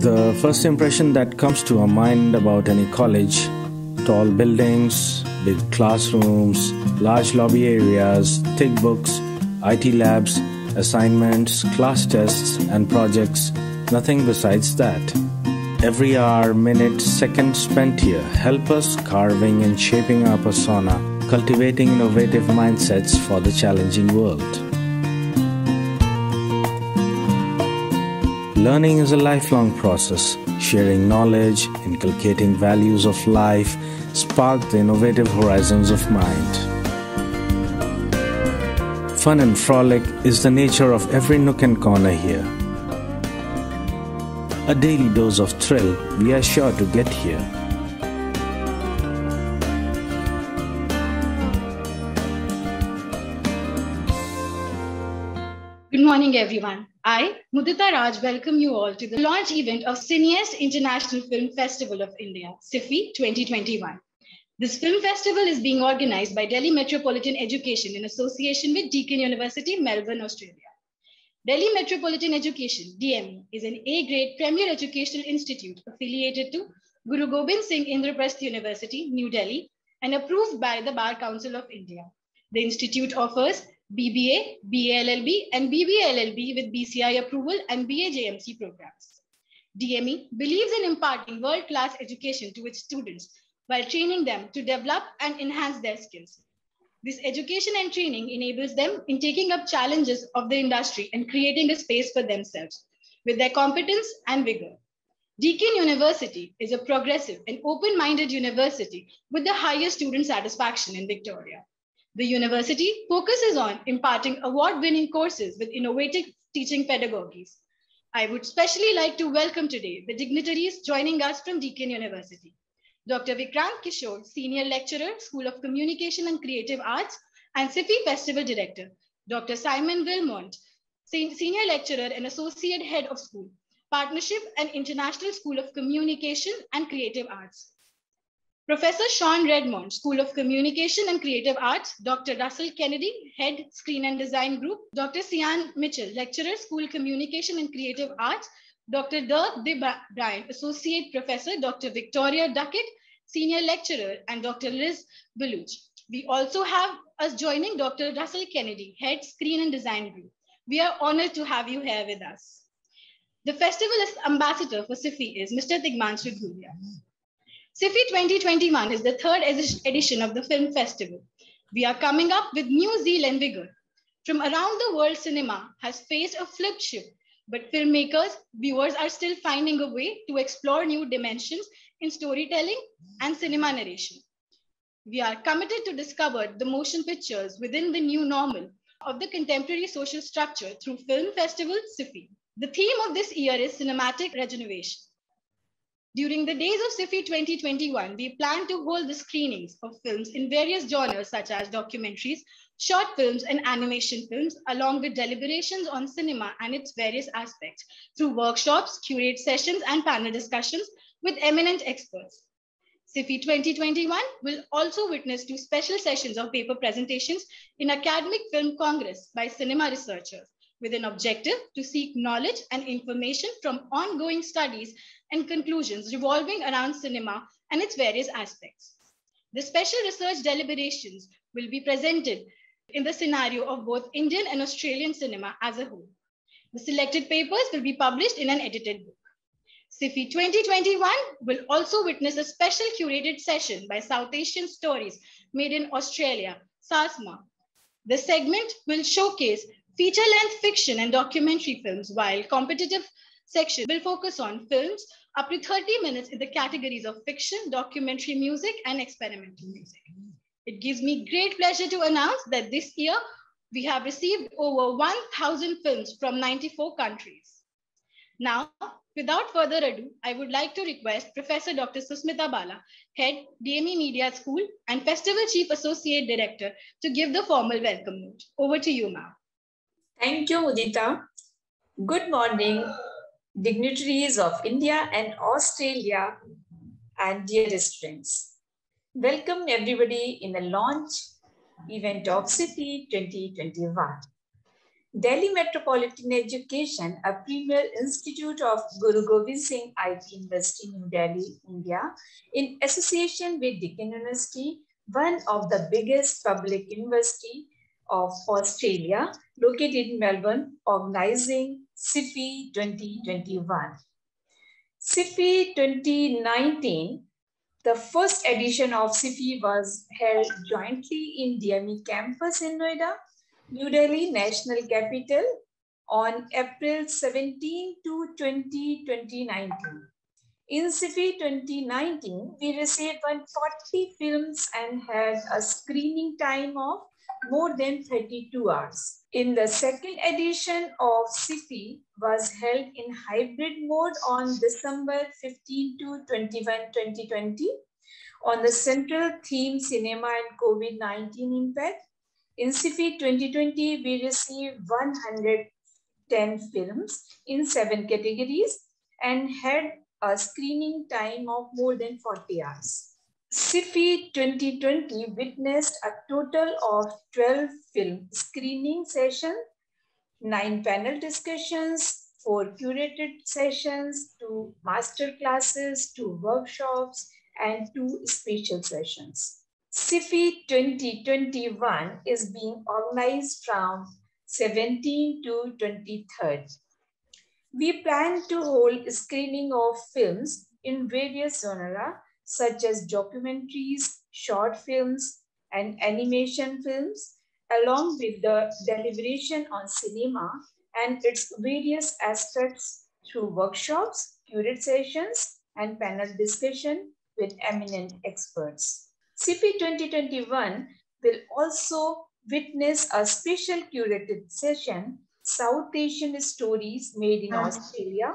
The first impression that comes to our mind about any college tall buildings, big classrooms, large lobby areas, thick books, IT labs, assignments, class tests, and projects, nothing besides that. Every hour, minute, second spent here help us carving and shaping our persona, cultivating innovative mindsets for the challenging world. Learning is a lifelong process. Sharing knowledge, inculcating values of life, spark the innovative horizons of mind. Fun and frolic is the nature of every nook and corner here. A daily dose of thrill we are sure to get here. Good morning, everyone. I, Mudita Raj, welcome you all to the launch event of Cineast International Film Festival of India, CIFFI 2021. This film festival is being organized by Delhi Metropolitan Education in association with Deakin University, Melbourne, Australia. Delhi Metropolitan Education, DME, is an A-grade premier educational institute affiliated to Guru Gobind Singh Indraprastha University, New Delhi, and approved by the Bar Council of India. The institute offers BBA, BALLB, and BBLLB with BCI approval and BAJMC programs. DME believes in imparting world-class education to its students while training them to develop and enhance their skills. This education and training enables them in taking up challenges of the industry and creating a space for themselves with their competence and vigor. Deakin University is a progressive and open-minded university with the highest student satisfaction in Victoria. The university focuses on imparting award-winning courses with innovative teaching pedagogies. I would especially like to welcome today the dignitaries joining us from Deakin University. Dr. Vikrant Kishore, Senior Lecturer, School of Communication and Creative Arts, and CIFFI Festival Director. Dr. Simon Wilmot, Senior Lecturer and Associate Head of School, Partnership and International School of Communication and Creative Arts. Professor Sean Redmond, School of Communication and Creative Arts, Dr. Russell Kennedy, Head Screen and Design Group, Dr. Sian Mitchell, Lecturer, School Communication and Creative Arts, Dr. Dirk De Bruyn, Associate Professor, Dr. Victoria Duckett, Senior Lecturer, and Dr. Liz Baluch. We also have us joining Dr. Russell Kennedy, Head Screen and Design Group. We are honored to have you here with us. The festival's ambassador for CIFFI is Mr. Tigmanshu Dhulia. CIFFI 2021 is the third edition of the film festival. We are coming up with new zeal and vigor. From around the world, cinema has faced a flip shift, but filmmakers, viewers are still finding a way to explore new dimensions in storytelling and cinema narration. We are committed to discover the motion pictures within the new normal of the contemporary social structure through Film Festival CIFFI. The theme of this year is cinematic regeneration. During the days of CIFFI 2021, we plan to hold the screenings of films in various genres such as documentaries, short films, and animation films, along with deliberations on cinema and its various aspects through workshops, curate sessions, and panel discussions with eminent experts. CIFFI 2021 will also witness two special sessions of paper presentations in Academic Film Congress by cinema researchers with an objective to seek knowledge and information from ongoing studies and conclusions revolving around cinema and its various aspects. The special research deliberations will be presented in the scenario of both Indian and Australian cinema as a whole. The selected papers will be published in an edited book. CIFFI 2021 will also witness a special curated session by South Asian Stories Made in Australia, SASMA. The segment will showcase feature-length fiction and documentary films, while competitive section will focus on films up to 30 minutes in the categories of fiction, documentary music, and experimental music. It gives me great pleasure to announce that this year we have received over 1,000 films from 94 countries. Now, without further ado, I would like to request Professor Dr. Susmita Bala, Head DME Media School and Festival Chief Associate Director to give the formal welcome note. Over to you, ma'am. Thank you, Udita. Good morning, dignitaries of India and Australia and dearest friends. Welcome everybody in the launch event of CIFFI 2021. Delhi Metropolitan Education, a premier institute of Guru Gobind Singh IP University, New Delhi, India, in association with Deakin University, one of the biggest public university of Australia, located in Melbourne, organizing CIFFI 2021. CIFFI 2019, the first edition of CIFFI was held jointly in DME campus in Noida New Delhi National Capital on April 17 to 20, 2019. In CIFFI 2019, we received 140 films and had a screening time of more than 32 hours. In the second edition of CIFFI was held in hybrid mode on December 15 to 21, 2020 on the central theme cinema and COVID-19 impact in CIFFI 2020, we received 110 films in seven categories and had a screening time of more than 40 hours. CIFFI 2020 witnessed a total of 12 film screening sessions, nine panel discussions, four curated sessions, two master classes, two workshops, and two special sessions. CIFFI 2021 is being organized from 17 to 23rd. We plan to hold screening of films in various genres such as documentaries, short films, and animation films, along with the deliberation on cinema and its various aspects through workshops, curated sessions, and panel discussion with eminent experts. CIFFI 2021 will also witness a special curated session, South Asian Stories Made in ah. Australia.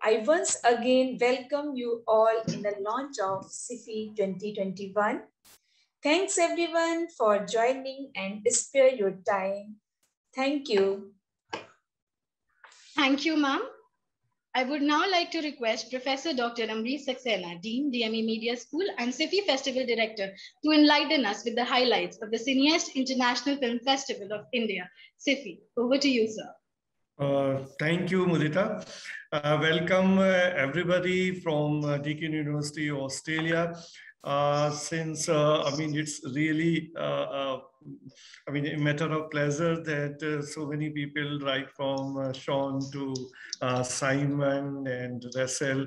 I once again welcome you all in the launch of CIFFI 2021. Thanks everyone for joining and spare your time. Thank you. Thank you, ma'am. I would now like to request Professor Dr. Amrish Saxena, Dean, DME Media School and CIFFI Festival Director, to enlighten us with the highlights of the Cineast International Film Festival of India. CIFFI, over to you, sir. Uh, thank you, Mudita. Uh, welcome uh, everybody from uh, Deakin University, Australia. Uh, since, uh, I mean, it's really I mean, a matter of pleasure that so many people, right from Sean to Simon and Russell,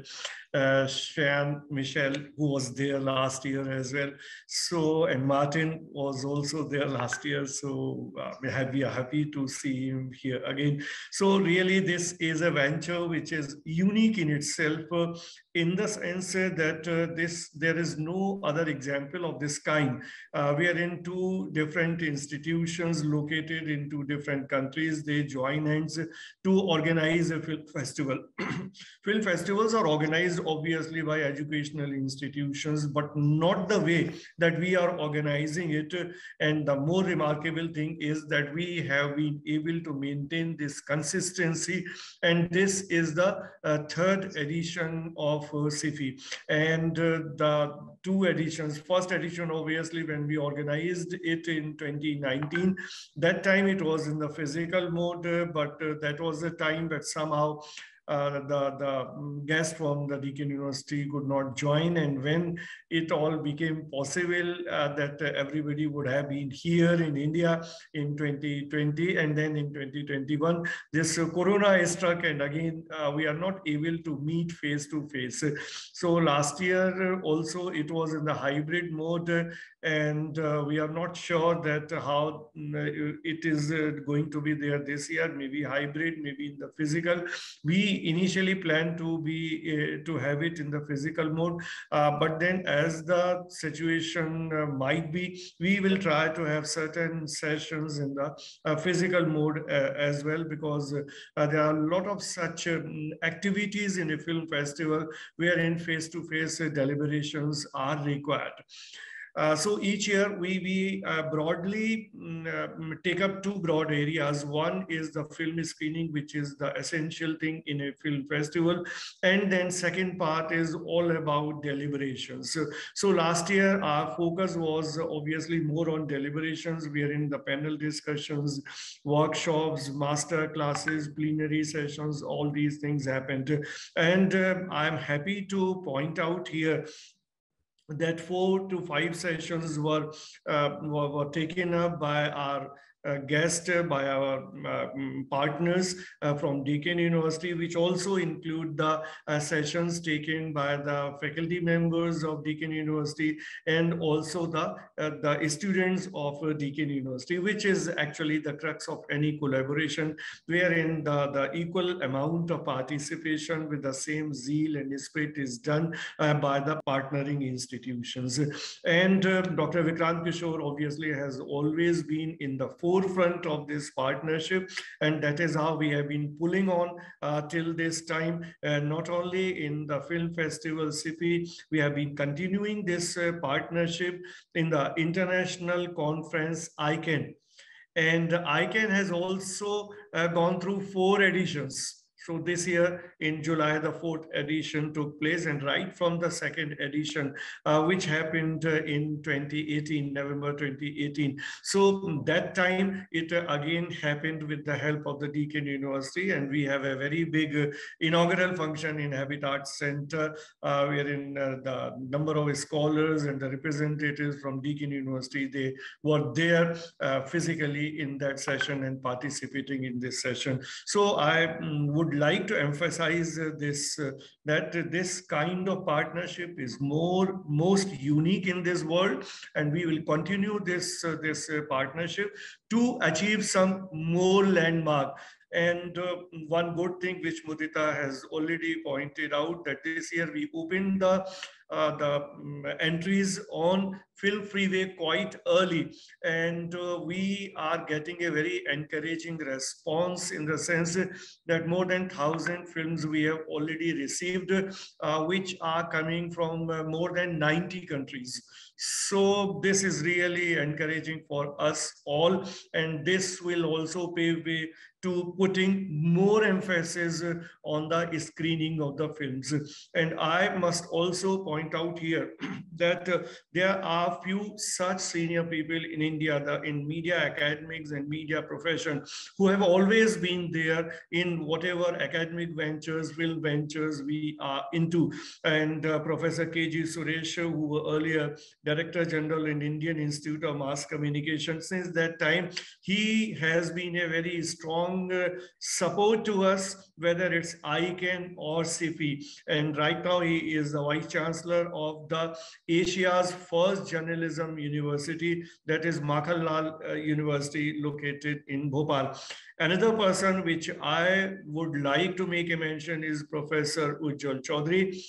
uh, Shan, Michelle, who was there last year as well. So, and Martin was also there last year. So uh, we are happy to see him here again. So really this is a venture which is unique in itself uh, in the sense that uh, this there is no other example of this kind. Uh, we are in two different institutions located in two different countries. They join hands to organize a film festival. film festivals are organized obviously by educational institutions, but not the way that we are organizing it. And the more remarkable thing is that we have been able to maintain this consistency. And this is the uh, third edition of uh, CIFFI. And uh, the two editions, first edition, obviously, when we organized it in 2019, that time it was in the physical mode, but uh, that was the time that somehow the, the guest from the Deakin University could not join. And when it all became possible uh, that uh, everybody would have been here in India in 2020 and then in 2021, this corona struck and again, uh, we are not able to meet face to face. So last year also it was in the hybrid mode and uh, we are not sure that how it is going to be there this year, maybe hybrid, maybe in the physical. We initially planned to be uh, to have it in the physical mode, uh, but then as the situation uh, might be, we will try to have certain sessions in the uh, physical mode uh, as well because uh, there are a lot of such um, activities in a film festival wherein face-to-face -face deliberations are required. Uh, so each year we, we uh, broadly uh, take up two broad areas. One is the film screening, which is the essential thing in a film festival. And then second part is all about deliberations. So, so last year our focus was obviously more on deliberations. We are in the panel discussions, workshops, master classes, plenary sessions, all these things happened. And uh, I'm happy to point out here that four to five sessions were, uh, were, were, taken up by our uh, guest by our uh, mm, partners uh, from Deakin University, which also include the uh, sessions taken by the faculty members of Deakin University and also the, the students of Deakin University, which is actually the crux of any collaboration, wherein the, the equal amount of participation with the same zeal and spirit is done by the partnering institutions. And Dr. Vikrant Kishore obviously has always been in the forefront of this partnership. And that is how we have been pulling on uh, till this time. And not only in the film festival CIFFI, we have been continuing this uh, partnership in the international conference ICANN. And ICANN has also uh, gone through four editions so this year in July, the fourth edition took place and right from the second edition, uh, which happened uh, in 2018, November 2018. So that time it uh, again happened with the help of the Deakin University and we have a very big uh, inaugural function in Habitat Center uh, wherein uh, the number of scholars and the representatives from Deakin University, they were there physically in that session and participating in this session. So I um, would would like to emphasize uh, this uh, that this kind of partnership is more most unique in this world and we will continue this uh, this partnership to achieve some more landmark. And uh, one good thing which Mudita has already pointed out that this year we opened the uh, the um, entries on Film Freeway quite early. And uh, we are getting a very encouraging response in the sense that more than 1,000 films we have already received, uh, which are coming from uh, more than 90 countries. So this is really encouraging for us all. And this will also pave way to putting more emphasis on the screening of the films. And I must also point out here that uh, there are few such senior people in India, the, in media academics and media profession, who have always been there in whatever academic ventures, film ventures we are into. And uh, Professor K.G. Suresh, who were earlier Director General in Indian Institute of Mass Communication, since that time, he has been a very strong strong uh, support to us, whether it's ICANN or CIFFI. And right now he is the Vice Chancellor of the Asia's first journalism university, that is Makhanlal uh, University located in Bhopal. Another person which I would like to make a mention is Professor Ujjwal Chaudhary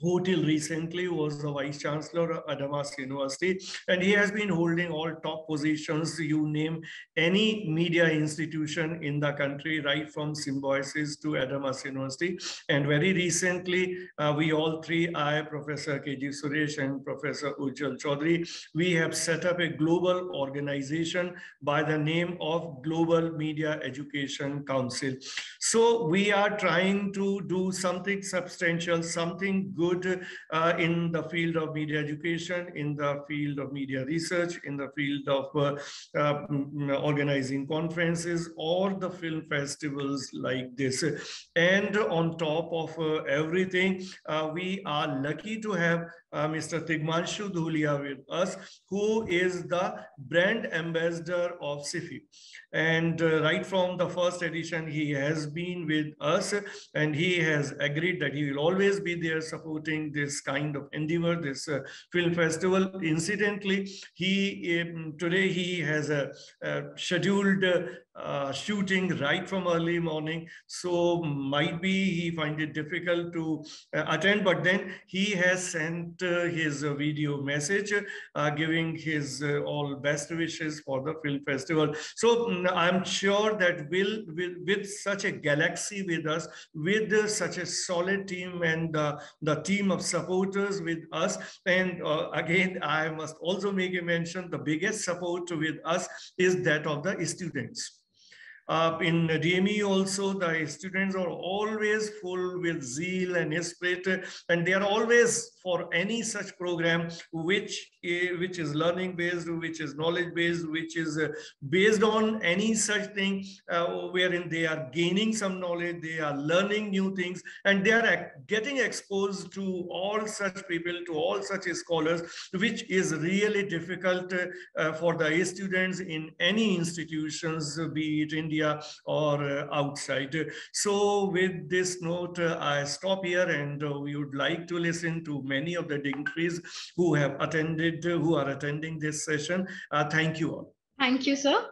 who till recently was the vice chancellor of Adamas University, and he has been holding all top positions. You name any media institution in the country, right from Symbiosis to Adamas University. And very recently, uh, we all three, I, Professor K.G. Suresh and Professor Ujjwal Chaudhary, we have set up a global organization by the name of Global Media Education Council. So we are trying to do something substantial, something good good uh, in the field of media education, in the field of media research, in the field of uh, mm, organizing conferences or the film festivals like this. And on top of uh, everything, uh, we are lucky to have uh, Mr. Tigmanshu Dhulia with us, who is the brand ambassador of CIFFI. And uh, right from the first edition, he has been with us and he has agreed that he will always be there supporting this kind of endeavor, this uh, film festival. Incidentally, he um, today he has a, a scheduled uh, shooting right from early morning. So might be he find it difficult to uh, attend, but then he has sent uh, his uh, video message uh, giving his uh, all best wishes for the film festival. So mm, I'm sure that will, will with such a galaxy with us, with such a solid team and the team of supporters with us. And again, I must also make a mention, the biggest support with us is that of the students. Uh, in DME also, the students are always full with zeal and spirit, and they are always for any such program which, which is learning based, which is knowledge based, which is uh, based on any such thing uh, wherein they are gaining some knowledge, they are learning new things, and they are getting exposed to all such people, to all such scholars, which is really difficult uh, for the students in any institutions, be it India India or uh, outside. So with this note, uh, I stop here and uh, we would like to listen to many of the dignitaries who have attended, who are attending this session. thank you all. Thank you, sir.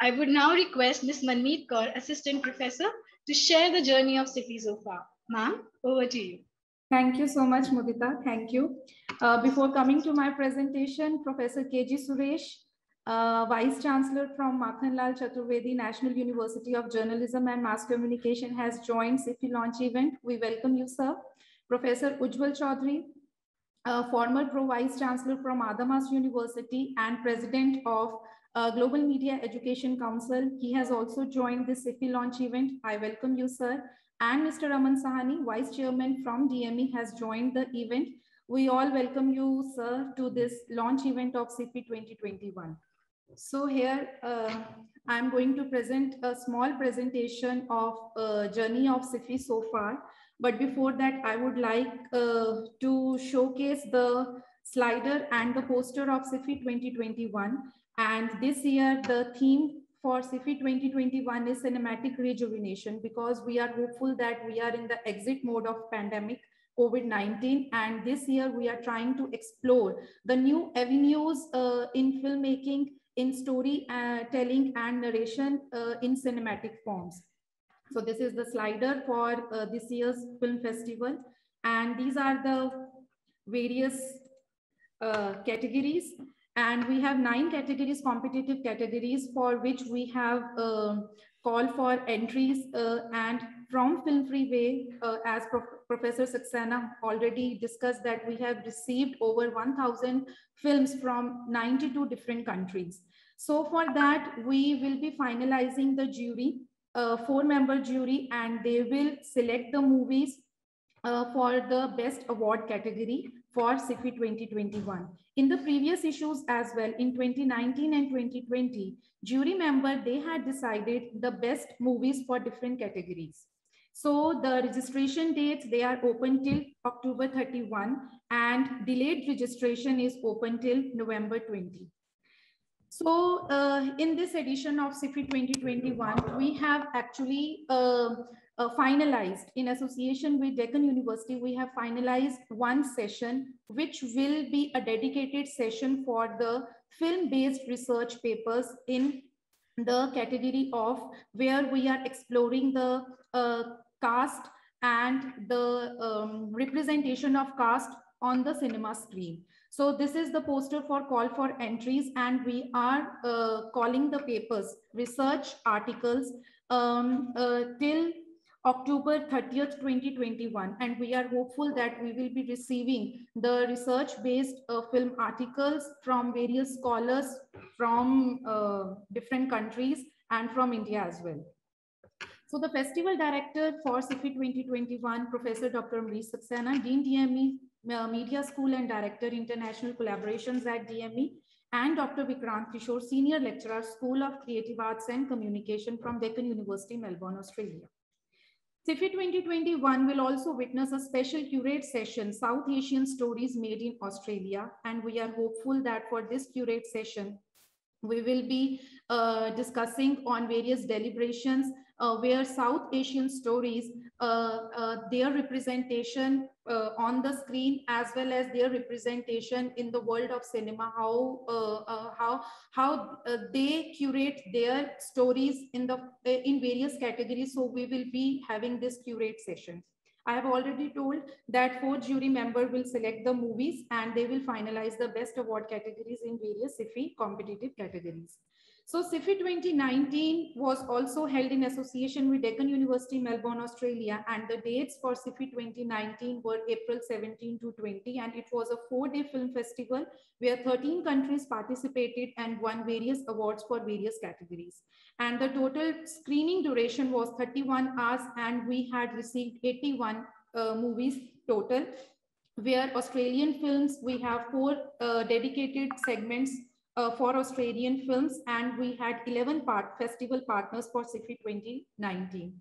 I would now request Ms. Manmeet Kaur, Assistant Professor, to share the journey of CIFFI so far. Ma'am, over to you. Thank you so much, Mudita. Thank you. Uh, before coming to my presentation, Professor KG Suresh, uh, Vice Chancellor from Makhanlal Chaturvedi National University of Journalism and Mass Communication has joined CIFFI launch event. We welcome you, sir. Professor Ujjwal Chaudhary, uh, former Pro Vice Chancellor from Adamas University and President of uh, Global Media Education Council. He has also joined this CIFFI launch event. I welcome you, sir. And Mr. Raman Sahani, Vice Chairman from DME has joined the event. We all welcome you, sir, to this launch event of CIFFI 2021. So here uh, I'm going to present a small presentation of uh, journey of CIFFI so far. But before that, I would like uh, to showcase the slider and the poster of CIFFI 2021. And this year, the theme for CIFFI 2021 is cinematic rejuvenation because we are hopeful that we are in the exit mode of pandemic COVID-19 and this year we are trying to explore the new avenues uh, in filmmaking in story uh, telling and narration uh, in cinematic forms. So this is the slider for uh, this year's film festival. And these are the various uh, categories. And we have nine categories, competitive categories for which we have uh, call for entries uh, and from Film Freeway, as Professor Saxena already discussed that we have received over 1,000 films from 92 different countries. So for that, we will be finalizing the jury, a four member jury, and they will select the movies uh, for the best award category for CIFFI 2021. In the previous issues as well, in 2019 and 2020, jury member, they had decided the best movies for different categories. So the registration dates, they are open till October 31 and delayed registration is open till November 20. So uh, in this edition of CIFFI 2021, we have actually uh, uh, finalized in association with Deakin University, we have finalized one session, which will be a dedicated session for the film-based research papers in the category of where we are exploring the uh, caste and the um, representation of caste on the cinema screen. So this is the poster for call for entries and we are uh, calling the papers research articles um, uh, till October 30th, 2021. And we are hopeful that we will be receiving the research-based uh, film articles from various scholars from uh, different countries and from India as well. So the festival director for CIFFI 2021, Professor Dr. Amrish Saxena, Dean DME uh, Media School and Director, International Collaborations at DME, and Dr. Vikrant Kishore, Senior Lecturer, School of Creative Arts and Communication from Deakin University, Melbourne, Australia. CIFFI 2021 will also witness a special curate session, South Asian Stories Made in Australia, and we are hopeful that for this curate session, We will be uh, discussing on various deliberations uh, where South Asian stories, uh, uh their representation uh, on the screen as well as their representation in the world of cinema, how uh, how how they curate their stories in the in various categories. So we will be having this curate session. I have already told that four jury members will select the movies and they will finalize the best award categories in various CIFFI competitive categories. So CIFFI 2019 was also held in association with Deakin University, Melbourne, Australia. And the dates for CIFFI 2019 were April 17 to 20. And it was a four-day film festival where 13 countries participated and won various awards for various categories. And the total screening duration was 31 hours and we had received 81 uh, movies total where Australian films, we have four uh, dedicated segments uh, for Australian films, and we had 11 part festival partners for CIFFI 2019.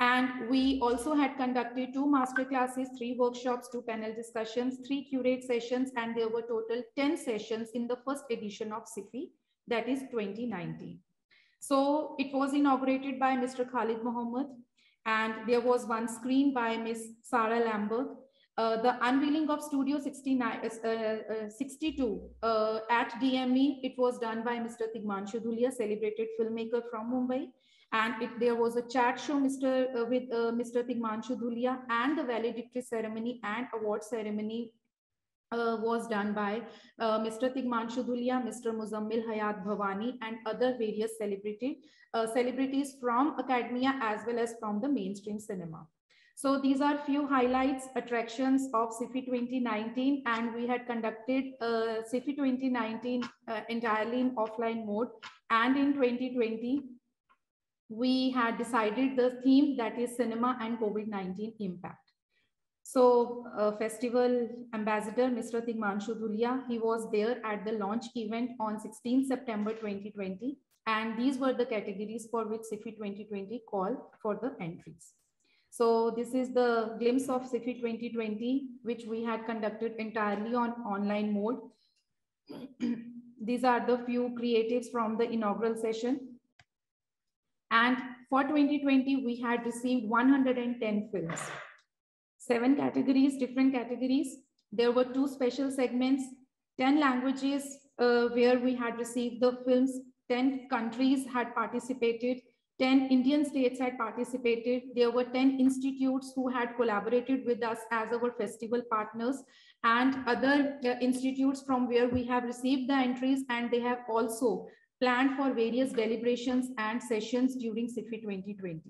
And we also had conducted two master classes, three workshops, two panel discussions, three curate sessions, and there were total 10 sessions in the first edition of CIFFI, that is 2019. So it was inaugurated by Mr. Khalid Mohammed, and there was one screen by Ms. Sarah Lambert, uh, the unveiling of Studio 69, uh, uh, 62 uh, at DME, it was done by Mr. Tigmanshu Dhulia, celebrated filmmaker from Mumbai. And it, there was a chat show Mr. Uh, with Mr. Tigmanshu Dhulia and the valedictory ceremony and award ceremony was done by Mr. Tigmanshu Dhulia, Mr. Muzammil Hayat Bhavani, and other various celebrity, celebrities from academia as well as from the mainstream cinema. So these are few highlights, attractions of CIFFI 2019, and we had conducted uh, CIFFI 2019 uh, entirely in offline mode. And in 2020, we had decided the theme that is cinema and COVID-19 impact. So uh, festival ambassador, Mr. Tigmanshu Dhulia, he was there at the launch event on 16 September 2020. And these were the categories for which CIFFI 2020 called for the entries. So this is the glimpse of CIFFI 2020, which we had conducted entirely on online mode. These are the few creatives from the inaugural session. And for 2020, we had received 110 films, seven categories, different categories. There were two special segments, 10 languages uh, where we had received the films, 10 countries had participated, 10 Indian states had participated. There were 10 institutes who had collaborated with us as our festival partners and other uh, institutes from where we have received the entries and they have also planned for various deliberations and sessions during CIFFI 2020.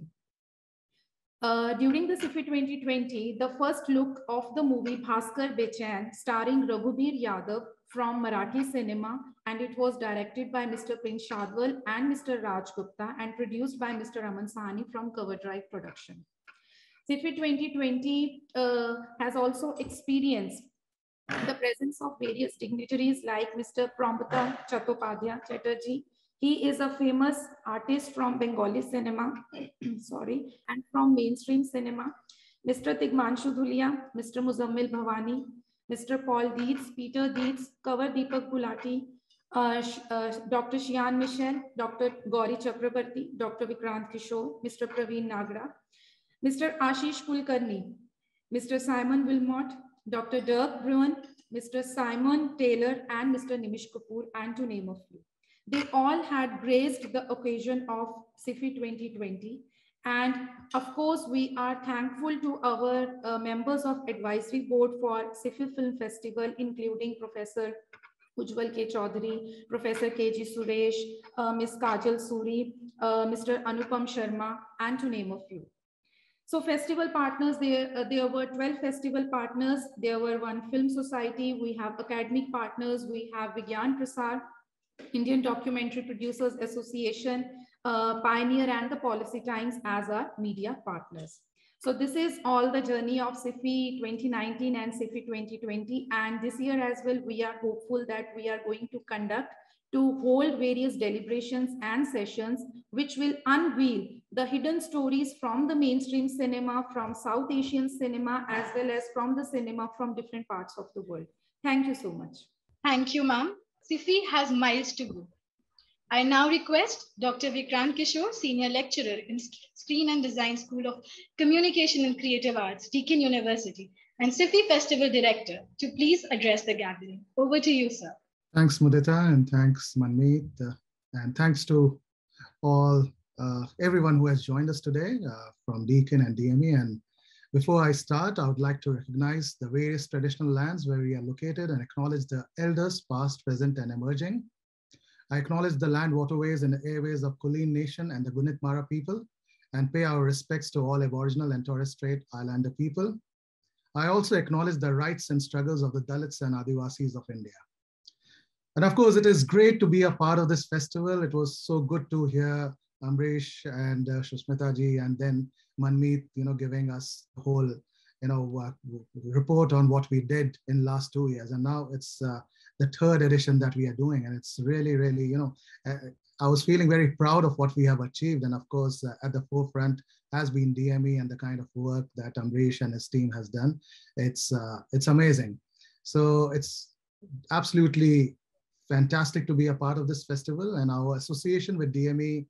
Uh, during the CIFFI 2020, the first look of the movie Bhaskar Bechain starring Raghubir Yadav from Marathi cinema and it was directed by Mr. Prince Shadwal and Mr. Raj Gupta and produced by Mr. Aman Sahni from Cover Drive Production. CIFFI 2020 uh, has also experienced the presence of various dignitaries like Mr. Parambrata Chattopadhyay Chatterjee. He is a famous artist from Bengali cinema, sorry, and from mainstream cinema. Mr. Tigmanshu Dhulia, Mr. Muzammil Bhavani, Mr. Paul Dietz, Peter Dietz, Cover Deepak Gulati, uh, uh, Dr. Shian Michel, Dr. Gauri Chakrabarti, Dr. Vikrant Kishore, Mr. Praveen Nagra, Mr. Ashish Kulkarni, Mr. Simon Wilmot, Dr. Dirk Bruin, Mr. Simon Taylor, and Mr. Nimish Kapoor, and to name a few. They all had graced the occasion of CIFFI 2020 and of course, we are thankful to our uh, members of advisory board for CIFFI Film Festival, including Professor Ujjwal K. Chaudhary, Professor K.G. Suresh, uh, Ms. Kajal Suri, uh, Mr. Anupam Sharma, and to name a few. So festival partners, there, uh, there were 12 festival partners. There were one film society. We have academic partners. We have Vigyan Prasar, Indian Documentary Producers Association, uh, Pioneer and the Policy Times as our media partners. So this is all the journey of CIFFI 2019 and CIFFI 2020. And this year as well, we are hopeful that we are going to conduct to hold various deliberations and sessions, which will unveil the hidden stories from the mainstream cinema, from South Asian cinema, as well as from the cinema from different parts of the world. Thank you so much. Thank you, ma'am. CIFFI has miles to go. I now request Dr. Vikrant Kishore, Senior Lecturer in Screen and Design School of Communication and Creative Arts, Deakin University, and CIFFI Festival Director, to please address the gathering. Over to you, sir. Thanks, Mudita, and thanks, Manmeet, uh, and thanks to all, uh, everyone who has joined us today uh, from Deakin and DME. And before I start, I would like to recognize the various traditional lands where we are located and acknowledge the elders, past, present, and emerging. I acknowledge the land, waterways, and airways of Kulin Nation and the Gunditjmara people, and pay our respects to all Aboriginal and Torres Strait Islander people. I also acknowledge the rights and struggles of the Dalits and Adivasis of India. And of course, it is great to be a part of this festival. It was so good to hear Amrish and uh, Shushmita ji and then Manmeet, you know, giving us the whole, you know, uh, report on what we did in last two years. And now it's uh, the third edition that we are doing. And it's really, really, you know, uh, I was feeling very proud of what we have achieved. And of course, uh, at the forefront has been DME and the kind of work that Amrish and his team has done. It's, uh, it's amazing. So it's absolutely fantastic to be a part of this festival. And our association with DME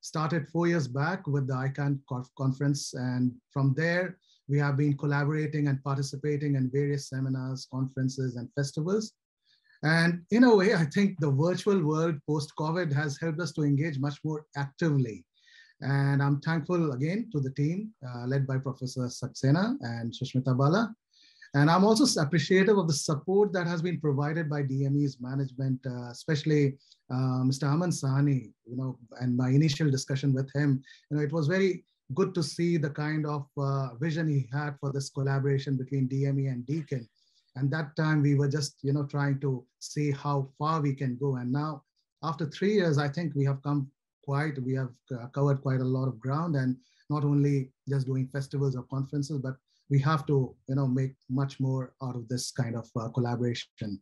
started four years back with the ICANN conference. And from there, we have been collaborating and participating in various seminars, conferences, and festivals. And in a way, I think the virtual world post-COVID has helped us to engage much more actively. And I'm thankful again to the team uh, led by Professor Saxena and Sushmita Bala and I'm also appreciative of the support that has been provided by DME's management, uh, especially uh, Mr. Aman Sahni, you know, and my initial discussion with him, you know, it was very good to see the kind of uh, vision he had for this collaboration between DME and Deakin. And that time we were just, you know, trying to see how far we can go. And now after three years, I think we have come quite, we have uh, covered quite a lot of ground and not only just doing festivals or conferences, but we have to you know make much more out of this kind of uh, collaboration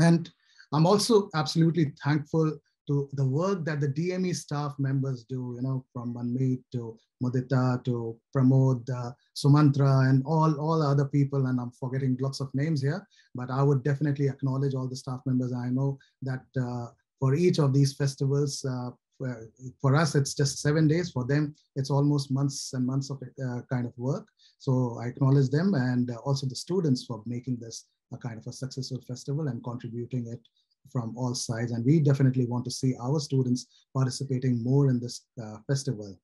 and i'm also absolutely thankful to the work that the dme staff members do you know from manmeet to mudita to pramod uh, sumantra and all all other people and i'm forgetting lots of names here but i would definitely acknowledge all the staff members i know that uh, for each of these festivals uh, for us, it's just seven days. For them, it's almost months and months of uh, kind of work. So I acknowledge them and uh, also the students for making this a kind of a successful festival and contributing it from all sides. And we definitely want to see our students participating more in this uh, festival.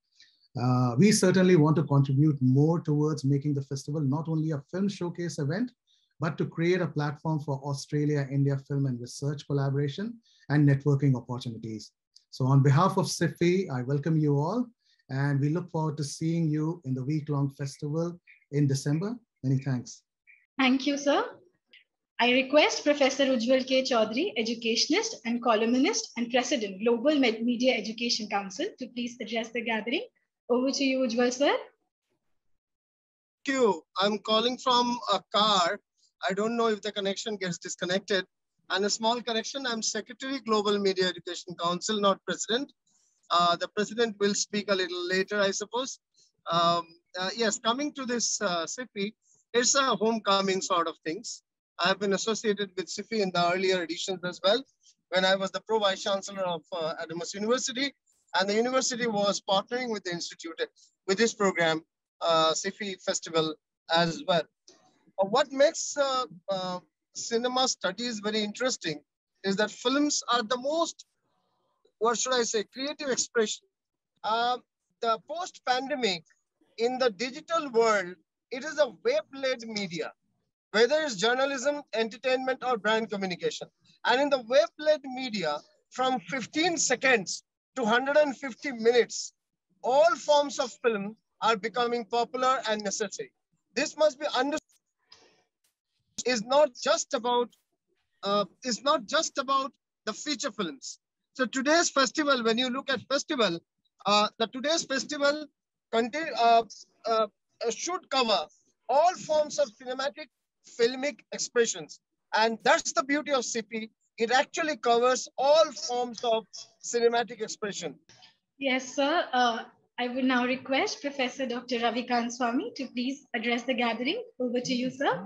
Uh, we certainly want to contribute more towards making the festival not only a film showcase event, but to create a platform for Australia-India film and research collaboration and networking opportunities. So on behalf of CIFFI, I welcome you all, and we look forward to seeing you in the week-long festival in December. Many thanks. Thank you, sir. I request Professor Ujjwal K. Chaudhary, educationist and columnist and president, Global Med- Media Education Council, to please address the gathering. Over to you, Ujjwal, sir. Thank you. I'm calling from a car. I don't know if the connection gets disconnected. And a small correction, I'm Secretary Global Media Education Council, not President. Uh, the President will speak a little later, I suppose. Um, uh, yes, coming to this uh, CIFFI, it's a homecoming sort of things. I've been associated with CIFFI in the earlier editions as well, when I was the Pro Vice Chancellor of uh, Adamas University, and the university was partnering with the institute with this program, uh, CIFFI Festival as well. Uh, what makes uh, uh, cinema studies very interesting is that films are the most, what should I say, creative expression. Uh, the post-pandemic, in the digital world, it is a web-led media, whether it's journalism, entertainment, or brand communication. And in the web-led media, from 15 seconds to 150 minutes, all forms of film are becoming popular and necessary. This must be understood is not just about uh, is not just about the feature films. So today's festival, when you look at festival, uh, the today's festival uh, uh, should cover all forms of cinematic filmic expressions, and that's the beauty of CIFFI. It actually covers all forms of cinematic expression. Yes, sir. Uh, I would now request Professor Dr. Ravikant Swami to please address the gathering. Over to you, sir.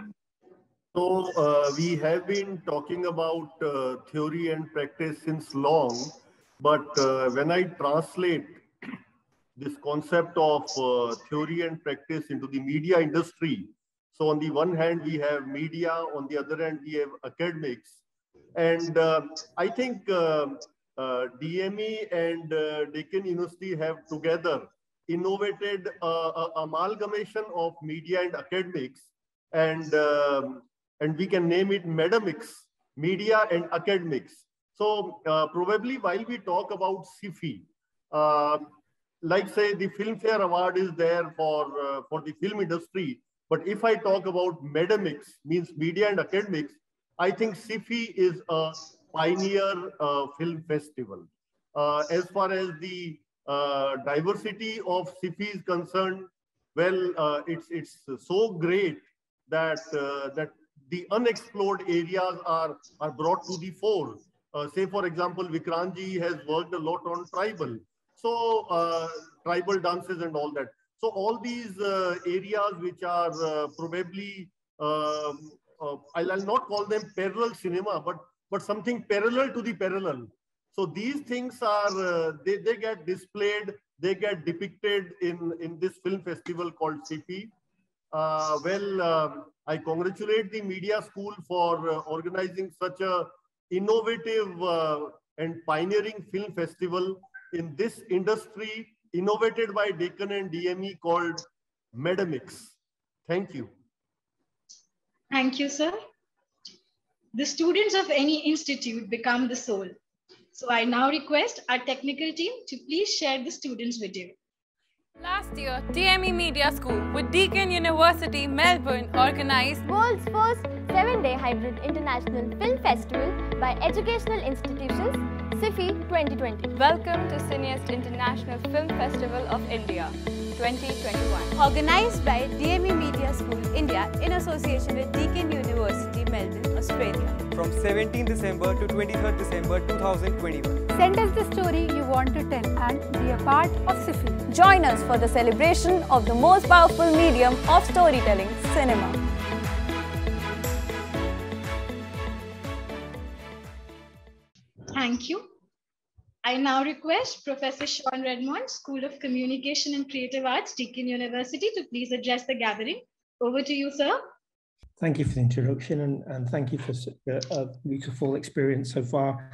So uh, we have been talking about uh, theory and practice since long, But uh, when I translate this concept of uh, theory and practice into the media industry, so on the one hand, we have media, on the other hand, we have academics. And uh, I think uh, DME and Deakin University have together innovated a amalgamation of media and academics. And, um, and we can name it Medamix, media and academics. So uh, probably while we talk about CIFFI, uh, like say the Filmfare Award is there for, uh, for the film industry, but if I talk about Medamix, means media and academics, I think CIFFI is a pioneer uh, film festival. Uh, as far as the uh, diversity of CIFFI is concerned, well, it's it's so great that that the unexplored areas are are brought to the fore. Uh, say, for example, Vikrantji has worked a lot on tribal, so tribal dances and all that. So all these uh, areas which are uh, probably, um, uh, I'll, I'll, not call them parallel cinema, but, but something parallel to the parallel. So these things are, they, they get displayed, they get depicted in, in this film festival called. Uh, well, um, I congratulate the media school for uh, organizing such a innovative uh, and pioneering film festival in this industry innovated by Deakin and DME called Medamix. Thank you. Thank you, sir. The students of any institute become the soul. So I now request our technical team to please share the students' video. Last year, DME Media School with Deakin University, Melbourne organized world's first seven-day hybrid international film festival by educational institutions CIFFI 2020. Welcome to Cineast International Film Festival of India 2021. Organized by DME Media School India in association with Deakin University, Melbourne, Australia. From 17 December to 23rd December 2021. Send us the story you want to tell and be a part of CIFFI. Join us for the celebration of the most powerful medium of storytelling, cinema. Thank you. I now request Professor Sean Redmond, School of Communication and Creative Arts, Deakin University, to please address the gathering. Over to you, sir. Thank you for the introduction and, and thank you for such a, a beautiful experience so far.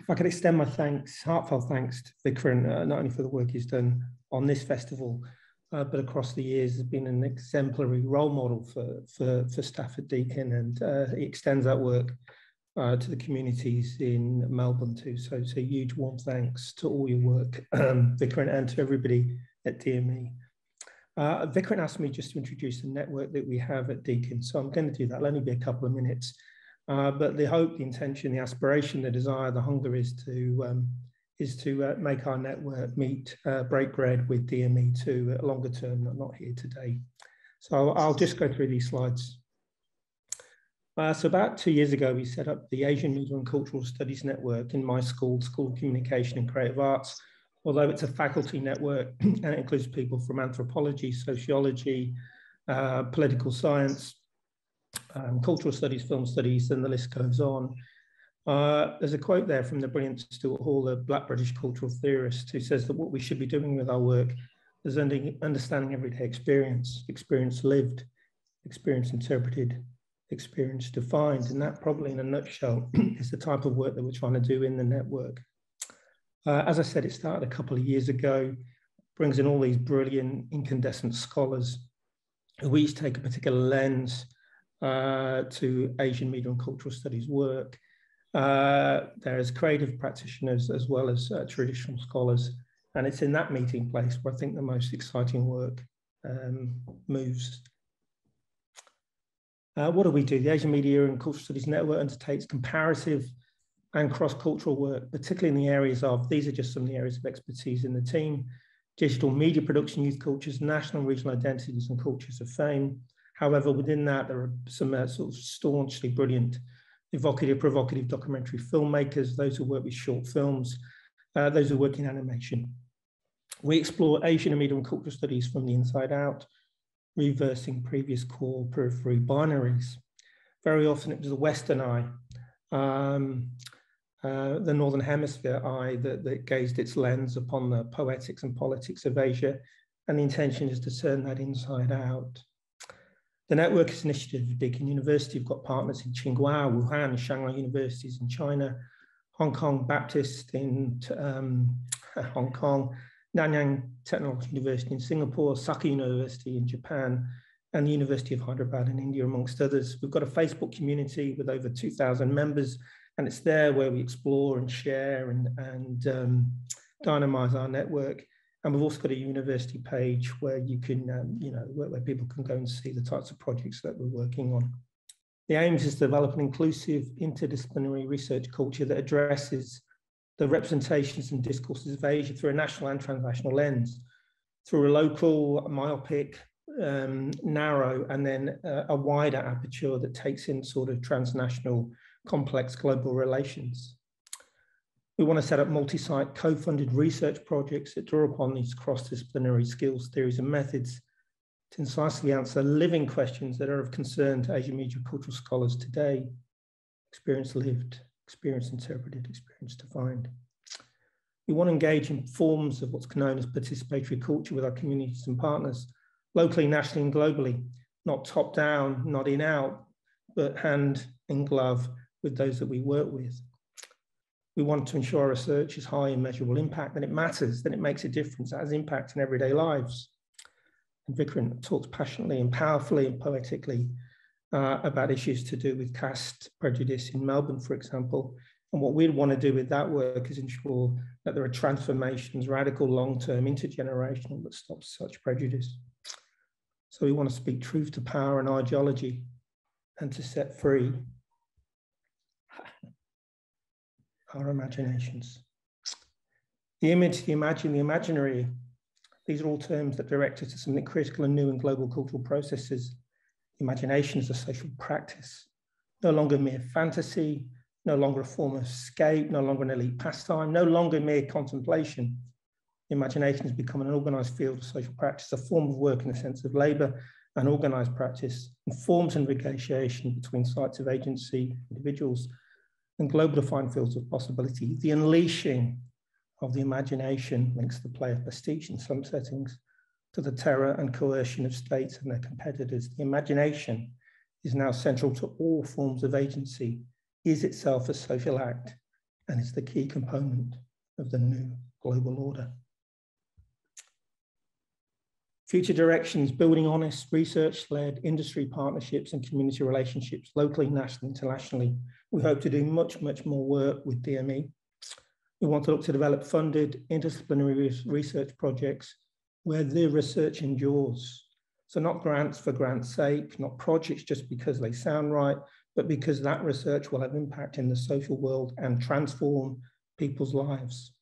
If I could extend my thanks, heartfelt thanks to Vikrant, uh, not only for the work he's done on this festival, uh, but across the years has been an exemplary role model for, for, for staff at Deakin and uh, he extends that work uh, to the communities in Melbourne too. So, so huge warm thanks to all your work, um, and to everybody at DME. Uh, Vikrant asked me just to introduce the network that we have at Deakin, so I'm going to do that. It'll only be a couple of minutes. Uh, but the hope, the intention, the aspiration, the desire, the hunger is to um, is to uh, make our network meet, uh, break bread with DME too, longer term, not, here today. So I'll just go through these slides uh, so about two years ago, we set up the Asian Media and Cultural Studies Network in my school, School of Communication and Creative Arts. Although it's a faculty network and it includes people from anthropology, sociology, uh, political science, um, cultural studies, film studies, and the list goes on. Uh, there's a quote there from the brilliant Stuart Hall, a Black British cultural theorist, who says that what we should be doing with our work is understanding everyday experience, experience lived, experience interpreted, experience defined. And that probably in a nutshell is the type of work that we're trying to do in the network. Uh, as I said, it started a couple of years ago, brings in all these brilliant incandescent scholars who each take a particular lens uh, to Asian media and cultural studies work. Uh, there's creative practitioners as well as uh, traditional scholars. And it's in that meeting place where I think the most exciting work um, moves. Uh, what do we do? The Asian Media and Cultural Studies Network undertakes comparative and cross-cultural work, particularly in the areas of, these are just some of the areas of expertise in the team, digital media production, youth cultures, national and regional identities and cultures of fame. However, within that, there are some uh, sort of staunchly brilliant, evocative, provocative documentary filmmakers, those who work with short films, uh, those who work in animation. We explore Asian and media and cultural studies from the inside out, reversing previous core periphery binaries. Very often it was the Western eye. Um, uh, the Northern Hemisphere eye that, that gazed its lens upon the poetics and politics of Asia, and the intention is to turn that inside out. The network is an initiative of Deakin University. We've got partners in Tsinghua, Wuhan, Shanghai universities in China, Hong Kong Baptist in um, Hong Kong, Nanyang Technology University in Singapore, Saki University in Japan, and the University of Hyderabad in India, amongst others. We've got a Facebook community with over 2,000 members, and it's there where we explore and share and, and um, dynamize our network. And we've also got a university page where you can, um, you know, where, where, people can go and see the types of projects that we're working on. The aim is to develop an inclusive interdisciplinary research culture that addresses the representations and discourses of Asia through a national and transnational lens, through a local, myopic, um, narrow, and then uh, a wider aperture that takes in sort of transnational complex global relations. We want to set up multi-site co-funded research projects that draw upon these cross-disciplinary skills, theories, and methods to concisely answer living questions that are of concern to Asian media cultural scholars today. Experience lived, experience interpreted, experience defined. We want to engage in forms of what's known as participatory culture with our communities and partners, locally, nationally, and globally, not top down, not in out, but hand in glove with those that we work with. We want to ensure our research is high in measurable impact, that it matters, that it makes a difference, that has impact in everyday lives. And Vikrant talks passionately and powerfully and poetically uh, about issues to do with caste prejudice in Melbourne, for example. And what we'd want to do with that work is ensure that there are transformations, radical, long-term, intergenerational, that stops such prejudice. So we want to speak truth to power and ideology and to set free our imaginations. The image, the imagine, the imaginary, these are all terms that direct us to something critical and new in global cultural processes. Imagination is a social practice, no longer mere fantasy, no longer a form of escape, no longer an elite pastime, no longer mere contemplation. Imagination has become an organized field of social practice, a form of work in the sense of labor and organized practice, and forms and negotiation between sites of agency, individuals, and global defined fields of possibility. The unleashing of the imagination links the play of prestige in some settings to the terror and coercion of states and their competitors. The imagination is now central to all forms of agency, is itself a social act, and is the key component of the new global order. Future directions, building honest, research-led industry partnerships and community relationships locally, nationally, internationally. We hope to do much, much more work with DME. We want to look to develop funded interdisciplinary research projects where the research endures. So not grants for grant's sake, not projects just because they sound right, but because that research will have impact in the social world and transform people's lives.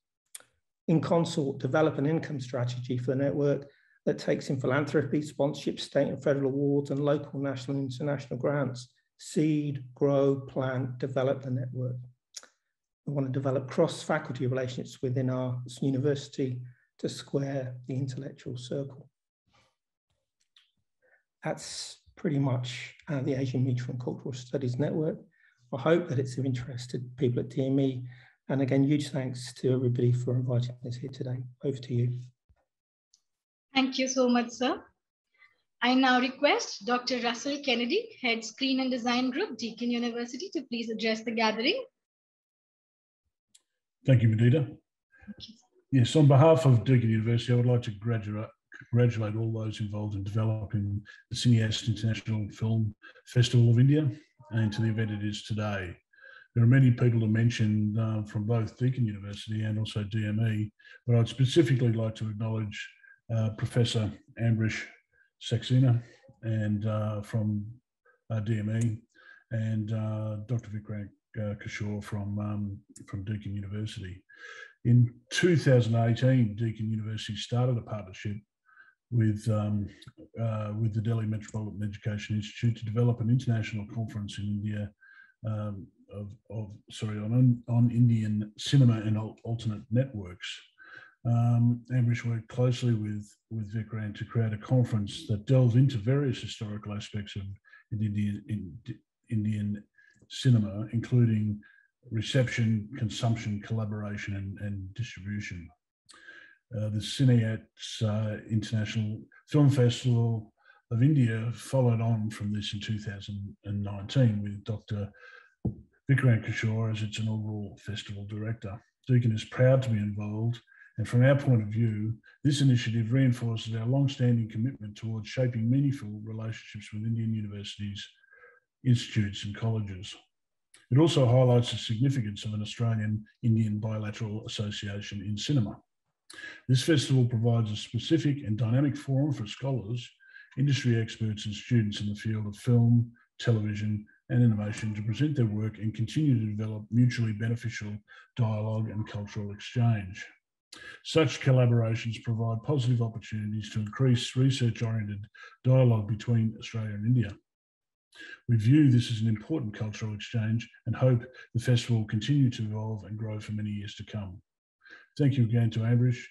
In consort, develop an income strategy for the network that takes in philanthropy, sponsorship, state and federal awards, and local, national, and international grants. Seed, grow, plant, develop the network. We want to develop cross-faculty relationships within our university to square the intellectual circle. That's pretty much uh, the Asian Media and Cultural Studies Network. I hope that it's of interest to people at DME. And again, huge thanks to everybody for inviting us here today. Over to you. Thank you so much, sir. I now request Dr. Russell Kennedy, Head Screen and Design Group, Deakin University, to please address the gathering. Thank you, Mudita. Yes, on behalf of Deakin University, I would like to graduate, congratulate all those involved in developing the Cineast International Film Festival of India and to the event it is today. There are many people to mention uh, from both Deakin University and also DME, but I'd specifically like to acknowledge uh, Professor Ambrish Saxena and uh, from uh, DME and uh, Dr. Vikrant uh, Kishore from, um, from Deakin University. In 2018, Deakin University started a partnership with, um, uh, with the Delhi Metropolitan Education Institute to develop an international conference in India um, of, of, sorry, on, on Indian cinema and alternate networks. Um, Ambrish worked closely with, with Vikrant to create a conference that delves into various historical aspects of Indian, in, Indian cinema, including reception, consumption, collaboration, and, and distribution. Uh, the Cineast uh, International Film Festival of India followed on from this in 2019 with Dr. Vikrant Kishore as its inaugural festival director. Deakin is proud to be involved, and from our point of view, this initiative reinforces our long-standing commitment towards shaping meaningful relationships with Indian universities, institutes, and colleges. It also highlights the significance of an Australian Indian bilateral association in cinema. This festival provides a specific and dynamic forum for scholars, industry experts, and students in the field of film, television, and animation to present their work and continue to develop mutually beneficial dialogue and cultural exchange. Such collaborations provide positive opportunities to increase research oriented dialogue between Australia and India. We view this as an important cultural exchange and hope the festival will continue to evolve and grow for many years to come. Thank you again to Ambrish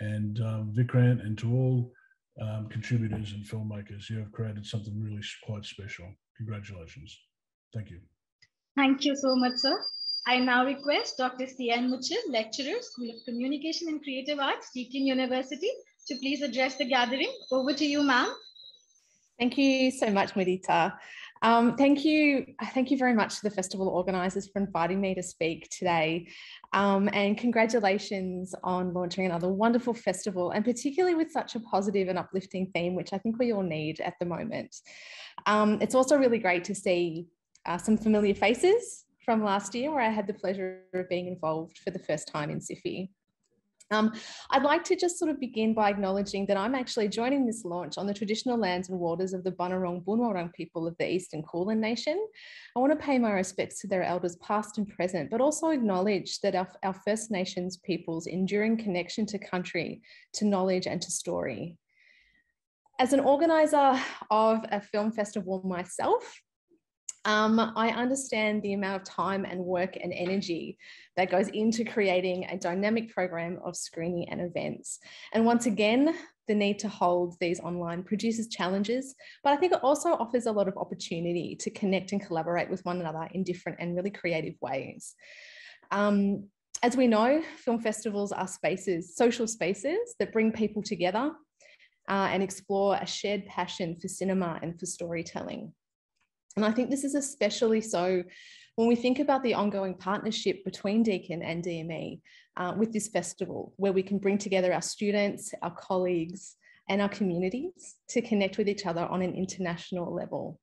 and um, Vikrant and to all um, contributors and filmmakers. You have created something really quite special. Congratulations. Thank you. Thank you so much, sir. I now request Dr. Sian Mitchell, lecturer, School of Communication and Creative Arts, Deakin University, to please address the gathering. Over to you, ma'am. Thank you so much, Mudita. Um, thank you. Thank you very much to the festival organisers for inviting me to speak today. Um, and congratulations on launching another wonderful festival and particularly with such a positive and uplifting theme, which I think we all need at the moment. Um, it's also really great to see uh, some familiar faces from last year where I had the pleasure of being involved for the first time in CIFFI. Um, I'd like to just sort of begin by acknowledging that I'm actually joining this launch on the traditional lands and waters of the Bunurong Bunurong people of the Eastern Kulin Nation. I want to pay my respects to their elders past and present, but also acknowledge that our, our First Nations people's enduring connection to country, to knowledge and to story. As an organiser of a film festival myself, um, I understand the amount of time and work and energy that goes into creating a dynamic program of screening and events. And once again, the need to hold these online produces challenges, but I think it also offers a lot of opportunity to connect and collaborate with one another in different and really creative ways. Um, as we know, film festivals are spaces, social spaces that bring people together uh, and explore a shared passion for cinema and for storytelling. And I think this is especially so when we think about the ongoing partnership between Deakin and DME uh, with this festival, where we can bring together our students, our colleagues, and our communities to connect with each other on an international level.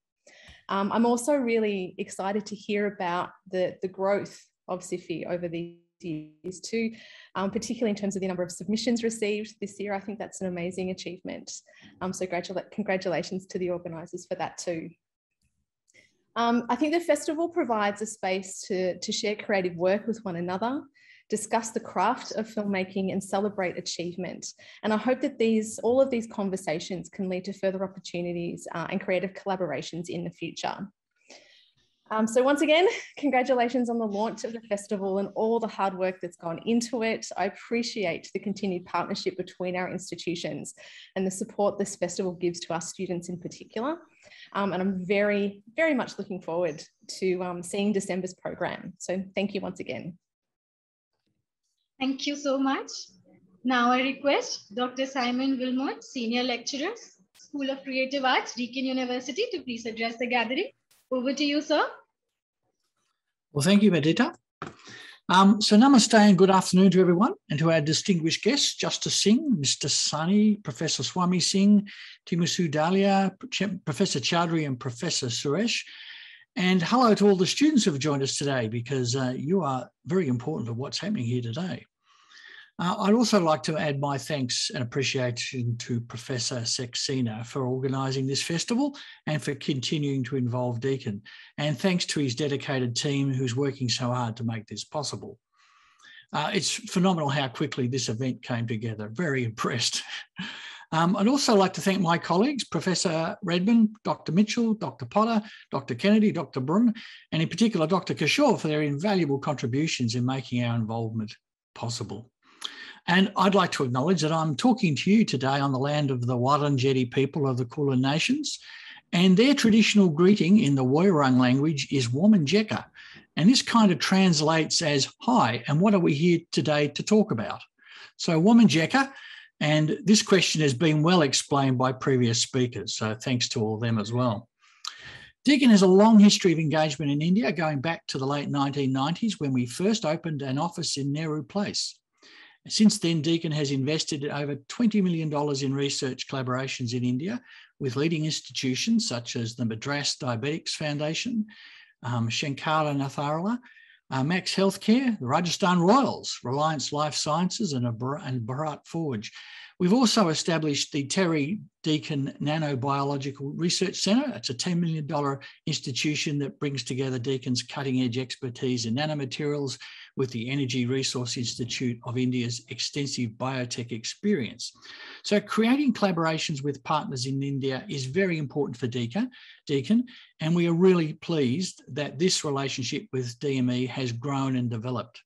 Um, I'm also really excited to hear about the, the growth of CIFFI over the years too, um, particularly in terms of the number of submissions received this year. I think that's an amazing achievement. Um, so congratulations to the organisers for that too. Um, I think the festival provides a space to, to share creative work with one another, discuss the craft of filmmaking and celebrate achievement. And I hope that these all of these conversations can lead to further opportunities uh, and creative collaborations in the future. Um, so once again, congratulations on the launch of the festival and all the hard work that's gone into it. I appreciate the continued partnership between our institutions and the support this festival gives to our students in particular. Um, and I'm very, very much looking forward to um, seeing December's program. So thank you once again. Thank you so much. Now I request Dr. Simon Wilmot, Senior Lecturer, School of Creative Arts, Deakin University, to please address the gathering. Over to you, sir. Well, thank you, Mudita. Um, so namaste and good afternoon to everyone and to our distinguished guests, Justice Singh, Mr. Sani, Professor Swami Singh, Tigmanshu Dhulia, Professor Chowdhury and Professor Suresh. And hello to all the students who have joined us today because uh, you are very important to what's happening here today. Uh, I'd also like to add my thanks and appreciation to Professor Saxena for organising this festival and for continuing to involve Deakin. And thanks to his dedicated team who's working so hard to make this possible. Uh, it's phenomenal how quickly this event came together. Very impressed. Um, I'd also like to thank my colleagues, Professor Redmond, Dr. Mitchell, Dr. Potter, Dr. Kennedy, Dr. Bruyn, and in particular Dr. Kishore for their invaluable contributions in making our involvement possible. And I'd like to acknowledge that I'm talking to you today on the land of the Wurundjeri people of the Kulin Nations. And their traditional greeting in the Woiwurrung language is Wominjeka. And this kind of translates as Hi, and what are we here today to talk about? So, Wominjeka, and this question has been well explained by previous speakers. So, thanks to all of them as well. Deakin has a long history of engagement in India, going back to the late 1990s when we first opened an office in Nehru Place. Since then, Deakin has invested over $20 million in research collaborations in India with leading institutions such as the Madras Diabetics Foundation, um, Shankara Nethralaya, uh, Max Healthcare, the Rajasthan Royals, Reliance Life Sciences, and, and Bharat Forge. We've also established the TERI Deakin Nanobiological Research Centre. It's a $10 million institution that brings together Deakin's cutting edge expertise in nanomaterials with the Energy Resource Institute of India's extensive biotech experience. So creating collaborations with partners in India is very important for Deakin, and we are really pleased that this relationship with DME has grown and developed.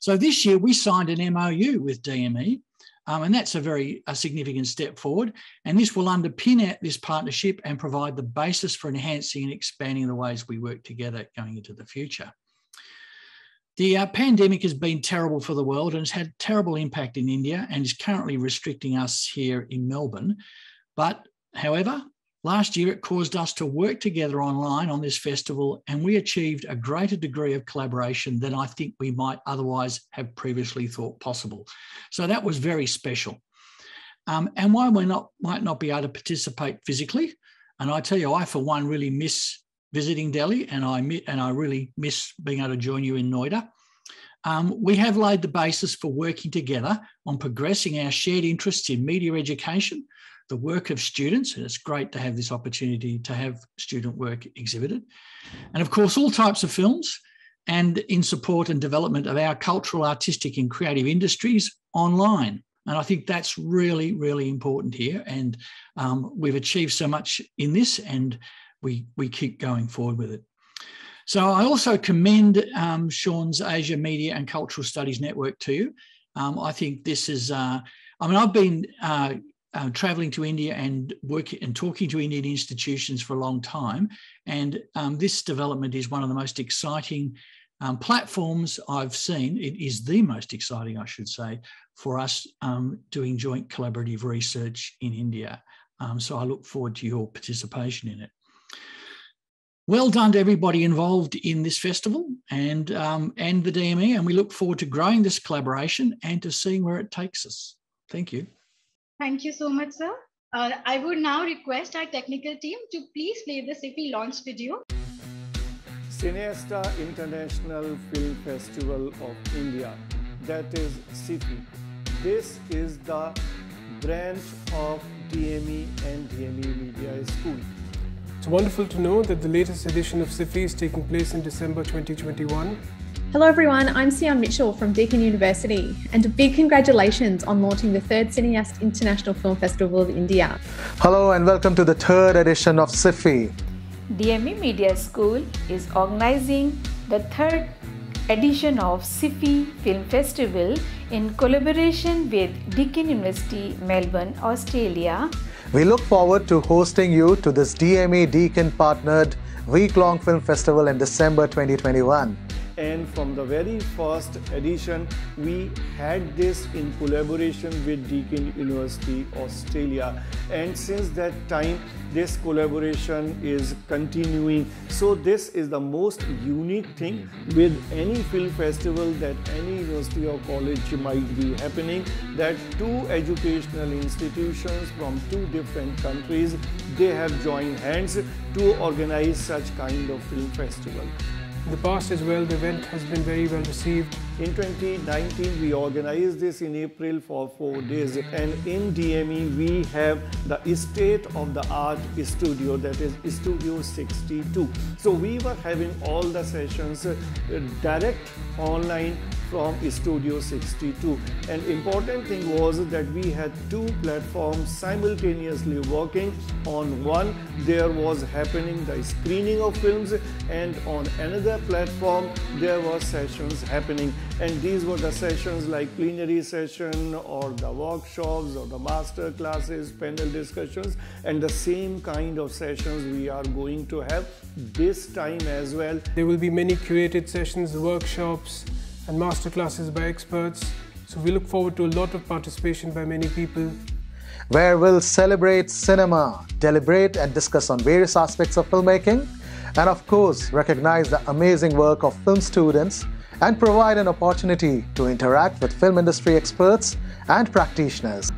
So this year we signed an MOU with DME um, and that's a very a significant step forward. And this will underpin this partnership and provide the basis for enhancing and expanding the ways we work together going into the future. The uh, pandemic has been terrible for the world and has had terrible impact in India and is currently restricting us here in Melbourne. But however, Last year, it caused us to work together online on this festival, and we achieved a greater degree of collaboration than I think we might otherwise have previously thought possible. So that was very special. Um, and why we not might not be able to participate physically, and I tell you, I for one really miss visiting Delhi, and I and I really miss being able to join you in Noida. Um, we have laid the basis for working together on progressing our shared interests in media education, the work of students, and it's great to have this opportunity to have student work exhibited. And of course, all types of films and in support and development of our cultural, artistic, and creative industries online. And I think that's really, really important here. And um, we've achieved so much in this, and we, we keep going forward with it. So I also commend um, Sean's Asia Media and Cultural Studies Network to you. Um, I think this is, uh, I mean, I've been uh, uh, traveling to India and working and talking to Indian institutions for a long time. And um, this development is one of the most exciting um, platforms I've seen. It is the most exciting, I should say, for us um, doing joint collaborative research in India. Um, so I look forward to your participation in it. Well done to everybody involved in this festival and, um, and the DME, and we look forward to growing this collaboration and to seeing where it takes us. Thank you. Thank you so much, sir. Uh, I would now request our technical team to please play the CIFFI launch video. Cineasta International Film Festival of India, that is CIFFI. This is the branch of DME and DME Media School. It's wonderful to know that the latest edition of CIFFI is taking place in December 2021 Hello everyone, I'm Sian Mitchell from Deakin University and a big congratulations on launching the third Cineast International Film Festival of India. Hello and welcome to the third edition of CIFFI. DME Media School is organizing the third edition of CIFFI Film Festival in collaboration with Deakin University, Melbourne, Australia. We look forward to hosting you to this DME Deakin partnered week-long film festival in December 2021 and from the very first edition we had this in collaboration with Deakin University Australia. And since that time this collaboration is continuing. So this is the most unique thing with any film festival that any university or college might be happening that two educational institutions from two different countries they have joined hands to organize such kind of film festival in the past as well, the event has been very well received. In 2019, we organized this in April for four days. And in DME, we have the state-of-the-art studio, that is Studio 62. So we were having all the sessions uh, direct online from Studio 62. And important thing was that we had two platforms simultaneously working. On one, there was happening the screening of films and on another platform, there were sessions happening. And these were the sessions like plenary session or the workshops or the master classes, panel discussions, and the same kind of sessions we are going to have this time as well. There will be many curated sessions, workshops, and master classes by experts. So we look forward to a lot of participation by many people. Where we'll celebrate cinema, deliberate and discuss on various aspects of filmmaking, and of course, recognize the amazing work of film students and provide an opportunity to interact with film industry experts and practitioners.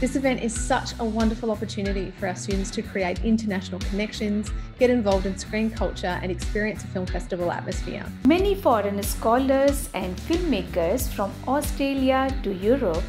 This event is such a wonderful opportunity for our students to create international connections, get involved in screen culture, and experience a film festival atmosphere. Many foreign scholars and filmmakers from Australia to Europe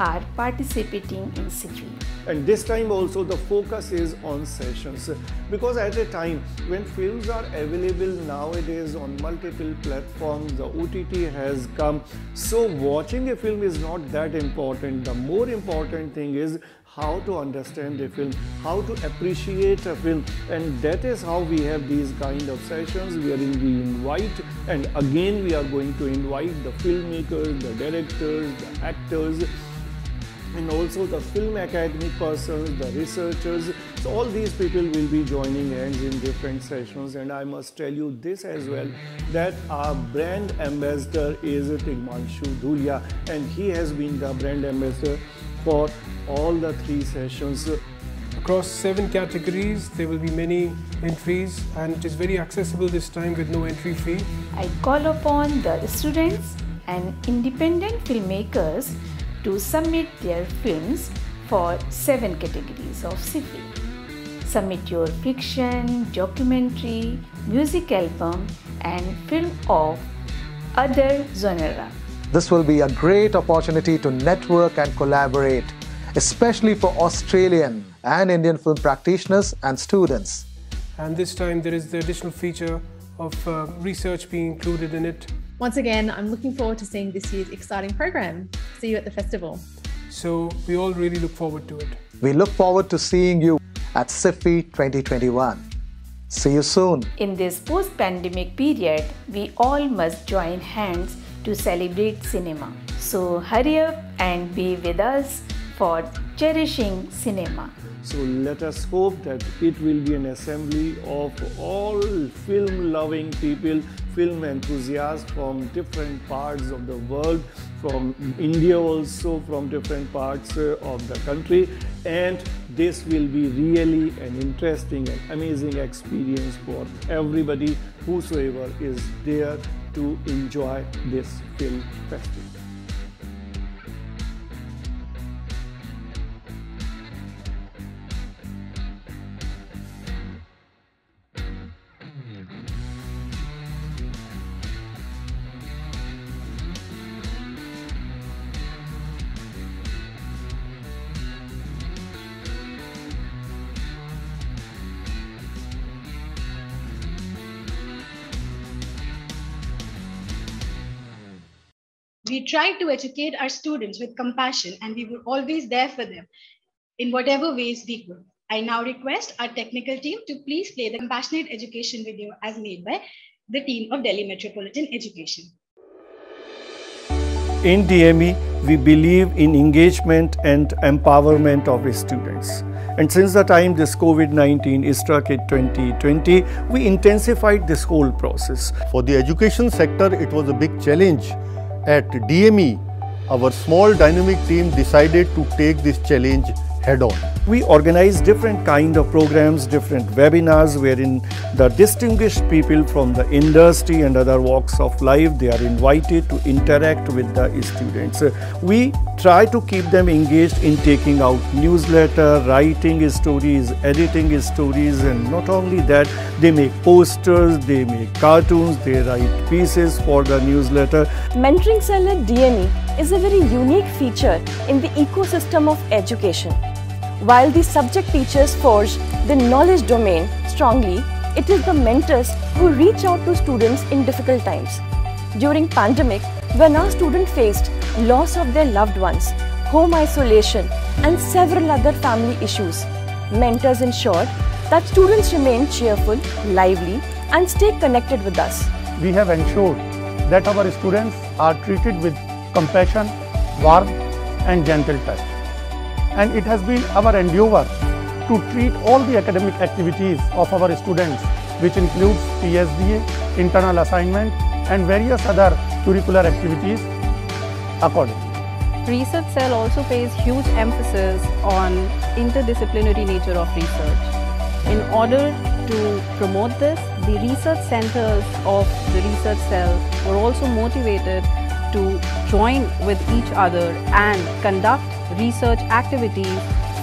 are participating in CIFFI. And this time also the focus is on sessions because at a time when films are available nowadays on multiple platforms, the OTT has come. So watching a film is not that important. The more important thing is how to understand a film, how to appreciate a film, and that is how we have these kind of sessions wherein we invite, and again we are going to invite the filmmakers, the directors, the actors, and also the film academic persons, the researchers. So all these people will be joining hands in different sessions and I must tell you this as well that our brand ambassador is Tigmanshu Dhulia and he has been the brand ambassador for all the three sessions. Across seven categories, there will be many entries and it is very accessible this time with no entry fee. I call upon the students and independent filmmakers to submit their films for seven categories of CIFFI. Submit your fiction, documentary, music album, and film of other genre. This will be a great opportunity to network and collaborate, especially for Australian and Indian film practitioners and students. And this time there is the additional feature of uh, research being included in it once again, I'm looking forward to seeing this year's exciting program. See you at the festival. So we all really look forward to it. We look forward to seeing you at CIFFI 2021. See you soon. In this post pandemic period, we all must join hands to celebrate cinema. So hurry up and be with us for cherishing cinema. So let us hope that it will be an assembly of all film loving people film enthusiasts from different parts of the world, from India also, from different parts uh, of the country. And this will be really an interesting and amazing experience for everybody whosoever is there to enjoy this film festival. We tried to educate our students with compassion and we were always there for them in whatever ways we could. I now request our technical team to please play the compassionate education video as made by the team of Delhi Metropolitan Education. In DME, we believe in engagement and empowerment of students. And since the time this COVID-19 struck in 2020, we intensified this whole process. For the education sector, it was a big challenge at DME, our small dynamic team decided to take this challenge head on. We organize different kind of programs, different webinars wherein the distinguished people from the industry and other walks of life, they are invited to interact with the students. We try to keep them engaged in taking out newsletter, writing stories, editing stories and not only that, they make posters, they make cartoons, they write pieces for the newsletter. Mentoring cell at DME is a very unique feature in the ecosystem of education. While the subject teachers forge the knowledge domain strongly, it is the mentors who reach out to students in difficult times. During pandemic, when our students faced loss of their loved ones, home isolation, and several other family issues. Mentors ensured that students remain cheerful, lively, and stay connected with us. We have ensured that our students are treated with compassion, warmth, and gentle touch. And it has been our endeavor to treat all the academic activities of our students, which includes PSDA, internal assignment, and various other curricular activities accordingly. Research Cell also pays huge emphasis on interdisciplinary nature of research. In order to promote this, the research centers of the Research Cell were also motivated to join with each other and conduct research activities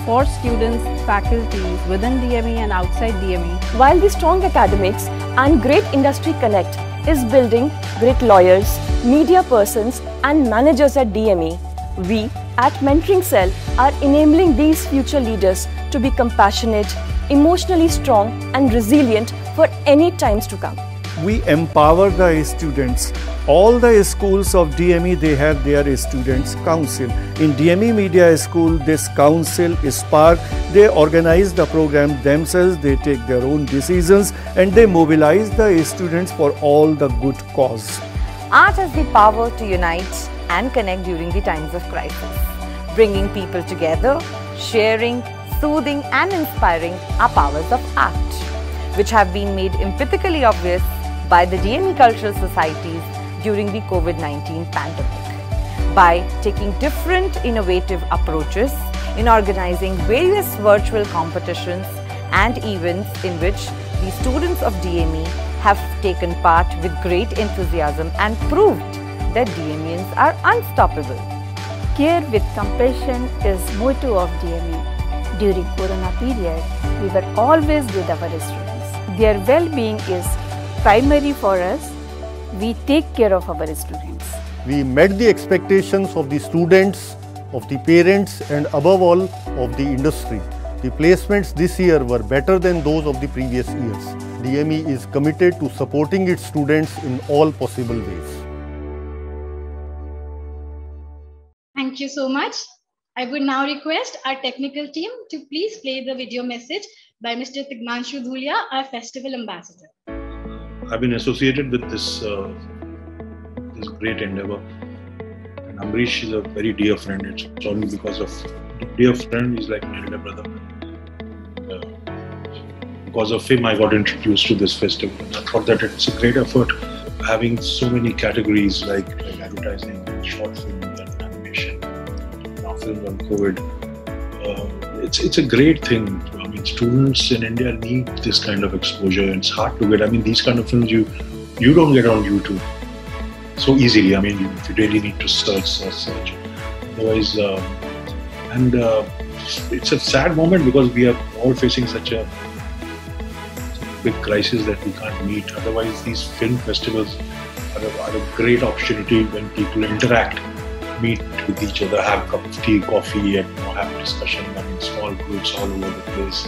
for students, faculties within DME and outside DME. While the strong academics and great industry connect is building great lawyers, media persons and managers at DME, we at Mentoring Cell are enabling these future leaders to be compassionate, emotionally strong and resilient for any times to come. We empower the students. All the schools of DME, they have their students council. In DME Media School, this council is part. They organize the program themselves, they take their own decisions and they mobilize the students for all the good cause. Art has the power to unite and connect during the times of crisis. Bringing people together, sharing, soothing and inspiring are powers of art, which have been made empathically obvious by the DME cultural societies during the COVID-19 pandemic. By taking different innovative approaches in organizing various virtual competitions and events in which the students of DME have taken part with great enthusiasm and proved that DMEans are unstoppable. Care with compassion is motto of DME. During Corona period, we were always with our students. Their well-being is primary for us. We take care of our students. We met the expectations of the students, of the parents and above all of the industry. The placements this year were better than those of the previous years. DME is committed to supporting its students in all possible ways. Thank you so much. I would now request our technical team to please play the video message by Mr. Tigmanshu Dhulia, our festival ambassador. I've been associated with this, uh, this great endeavor. And Ambrish is a very dear friend. It's only because of dear friend, he's like my elder brother. Uh, because of him, I got introduced to this festival. I thought that it's a great effort having so many categories like, like advertising, short film, and animation, now film, on COVID. Uh, it's it's a great thing. Students in India need this kind of exposure. It's hard to get. I mean, these kind of films you you don't get on YouTube so easily. I mean, you, you really need to search, search, search. Otherwise, um, and uh, it's a sad moment because we are all facing such a big crisis that we can't meet. Otherwise, these film festivals are a, are a great opportunity when people interact meet with each other, have a cup of tea, coffee, and you know, have discussion in small groups all over the place,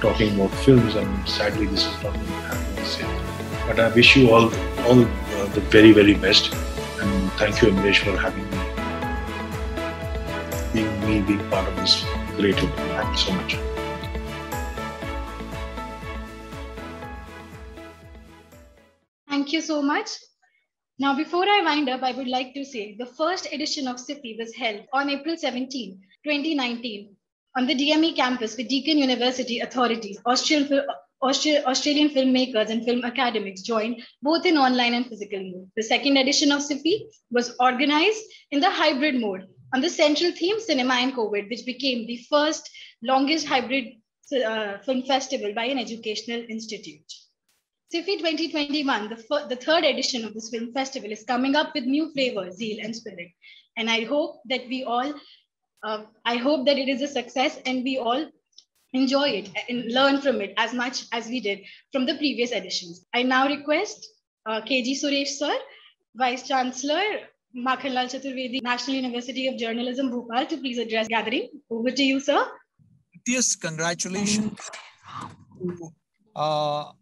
talking about films. And sadly, this is not going to happen this year. But I wish you all all uh, the very very best, and thank you, Ambrish, for having me, being me, being part of this great event. Thank you so much. Thank you so much. Now, before I wind up, I would like to say the first edition of CIFFI was held on April 17, 2019, on the DME campus with Deakin University authorities, Austrian, Australian filmmakers and film academics joined both in online and physical mode. The second edition of CIFFI was organized in the hybrid mode on the central theme Cinema and COVID, which became the first longest hybrid uh, film festival by an educational institute. CIFFI 2021, the, the third edition of this film festival, is coming up with new flavors, zeal, and spirit. And I hope that we all, uh, I hope that it is a success and we all enjoy it and learn from it as much as we did from the previous editions. I now request uh, KG Suresh sir, Vice Chancellor, Makhanlal Chaturvedi, National University of Journalism, Bhopal, to please address gathering. Over to you, sir. Yes, congratulations. Uh,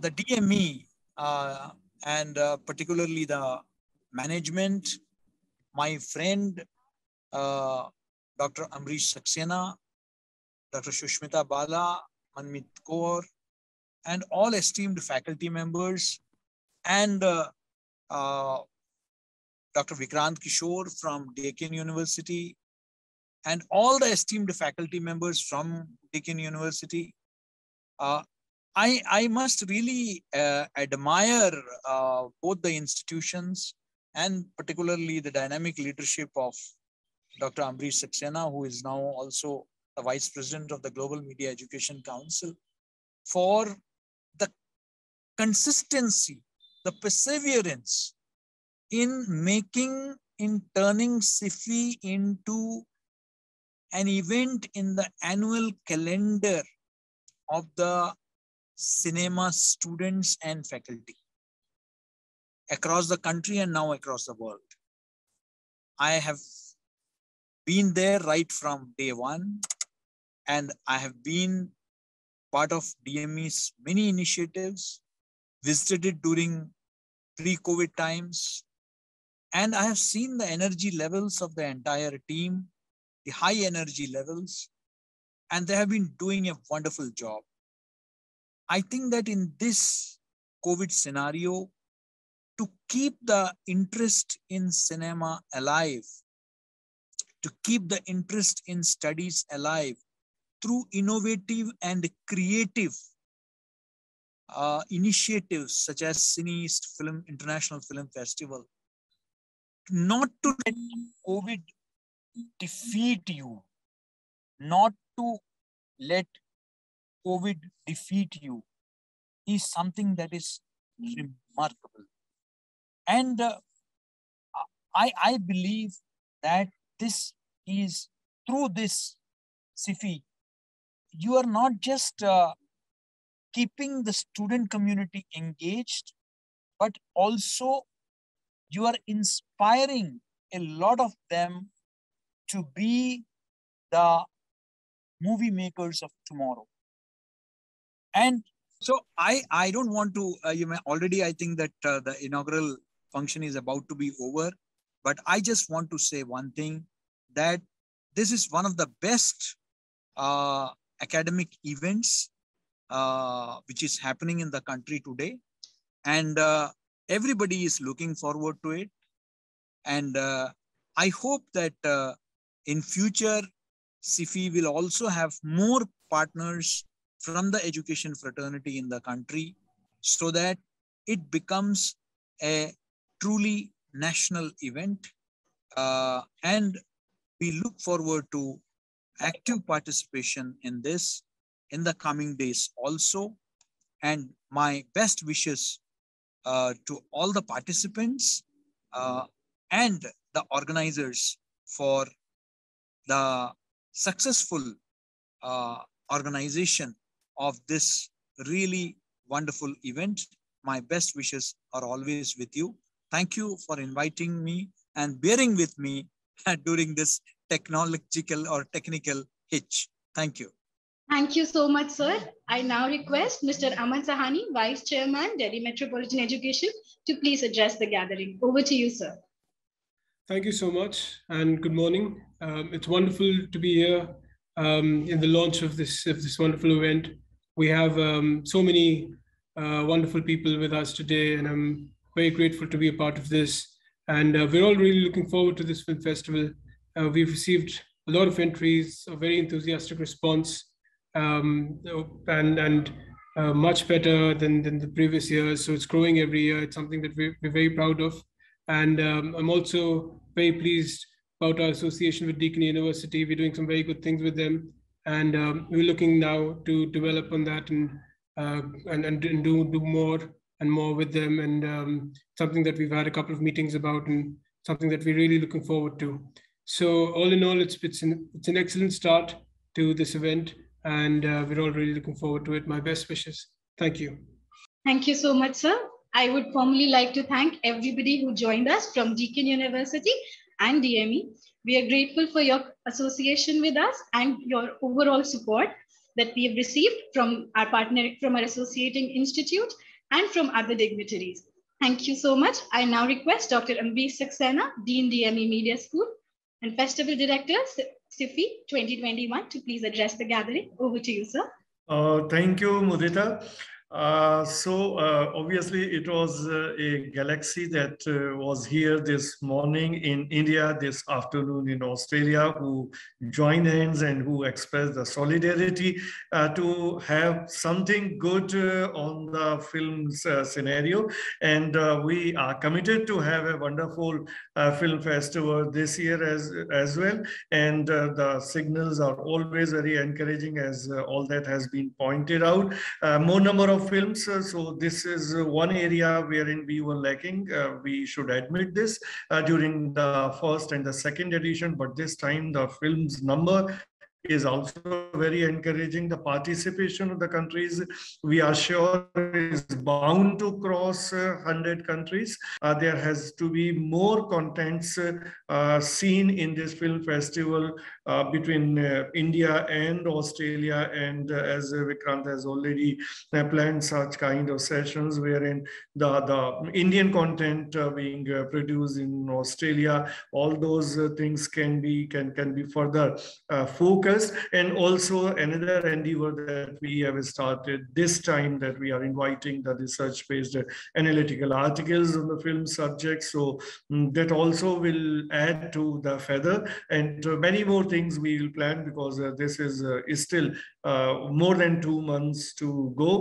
the DME uh, and uh, particularly the management, my friend, uh, Dr. Ambrish Saxena, Dr. Shushmita Bala, Manmit Kaur, and all esteemed faculty members, and uh, uh, Dr. Vikrant Kishore from Deakin University, and all the esteemed faculty members from Deakin University. Uh, I, I must really uh, admire uh, both the institutions and particularly the dynamic leadership of Dr. Ambrish Saxena, who is now also the Vice President of the Global Media Education Council, for the consistency, the perseverance in making, in turning CIFFI into an event in the annual calendar of the cinema students and faculty across the country and now across the world. I have been there right from day one, and I have been part of DME's many initiatives, visited it during pre-COVID times, and I have seen the energy levels of the entire team, the high energy levels, and they have been doing a wonderful job. I think that in this COVID scenario, to keep the interest in cinema alive, to keep the interest in studies alive through innovative and creative uh, initiatives such as Cineast Film International Film Festival, not to let COVID defeat you, not to let COVID defeat you, is something that is remarkable. And uh, I, I believe that this is through this CIFFI, you are not just uh, keeping the student community engaged, but also you are inspiring a lot of them to be the movie makers of tomorrow. And so I, I don't want to, uh, you may already, I think that uh, the inaugural function is about to be over. But I just want to say one thing that this is one of the best uh, academic events uh, which is happening in the country today. And uh, everybody is looking forward to it. And uh, I hope that in future, CIFFI will also have more partners from the education fraternity in the country so that it becomes a truly national event. Uh, and we look forward to active participation in this in the coming days also. And my best wishes uh, to all the participants uh, and the organizers for the successful uh, organization of this really wonderful event. My best wishes are always with you. Thank you for inviting me and bearing with me during this technological or technical hitch. Thank you. Thank you so much, sir. I now request Mr. Aman Sahani, Vice Chairman, Delhi Metropolitan Education, to please address the gathering. Over to you, sir. Thank you so much and good morning. Um, it's wonderful to be here um, in the launch of this, of this wonderful event. We have um, so many uh, wonderful people with us today and I'm very grateful to be a part of this. And uh, we're all really looking forward to this film festival. Uh, we've received a lot of entries, a very enthusiastic response, um, and, and uh, much better than, than the previous years. So it's growing every year. It's something that we're, we're very proud of. And um, I'm also very pleased about our association with Deakin University. We're doing some very good things with them. And um, we're looking now to develop on that and, uh, and, and, do, do more and more with them and um, something that we've had a couple of meetings about and something that we're really looking forward to. So all in all, it's, it's, an, it's an excellent start to this event and uh, we're all really looking forward to it. My best wishes. Thank you. Thank you so much, sir. I would formally like to thank everybody who joined us from Deakin University and DME. We are grateful for your association with us and your overall support that we have received from our partner, from our associating institute and from other dignitaries. Thank you so much. I now request Dr. Ambrish Saxena, Dean DME Media School and Festival Director, CIFFI 2021 to please address the gathering. Over to you, sir. Uh, thank you, Mudita. Uh, so uh, obviously it was uh, a galaxy that uh, was here this morning in India, this afternoon in Australia, who joined hands and who expressed the solidarity uh, to have something good on the film's scenario. And we are committed to have a wonderful film festival this year as, as well. And the signals are always very encouraging as all that has been pointed out. more number of of films. Uh, so this is uh, one area wherein we were lacking. Uh, we should admit this during the first and the second edition, but this time the films number is also very encouraging. The participation of the countries, we are sure, is bound to cross uh, 100 countries. Uh, there has to be more contents uh, seen in this film festival Uh, between uh, India and Australia. And uh, as Vikrant has already uh, planned such kind of sessions wherein the, the Indian content uh, being produced in Australia, all those things can be can can be further focused. And also another endeavor that we have started this time that we are inviting the research-based analytical articles on the film subject. So um, that also will add to the feather and many more things things we will plan because uh, this is, uh, is still uh, more than two months to go.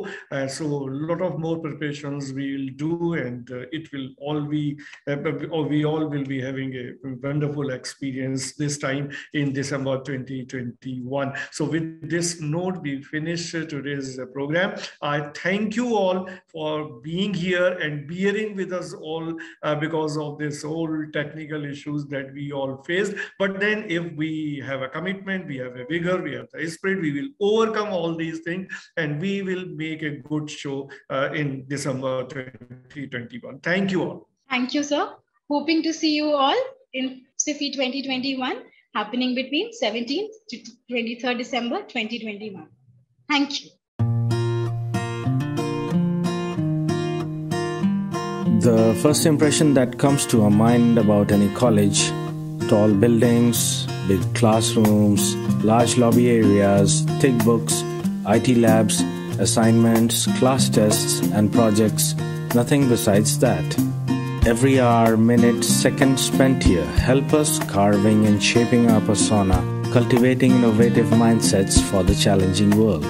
so a lot of more preparations we will do and it will all be, or we all will be having a wonderful experience this time in December 2021. So with this note, we finish today's program. I thank you all for being here and bearing with us all uh, because of this whole technical issues that we all faced. But then if we have a commitment, we have a vigor, we have the spirit, we will overcome all these things and we will make a good show uh, in December 2021. Thank you all. Thank you, sir. Hoping to see you all in CIFFI 2021 happening between 17th to 23rd December 2021. Thank you. The first impression that comes to our mind about any college tall buildings, big classrooms, large lobby areas, thick books, IT labs, assignments, class tests, and projects, nothing besides that. Every hour, minute, second spent here help us carving and shaping our persona, cultivating innovative mindsets for the challenging world.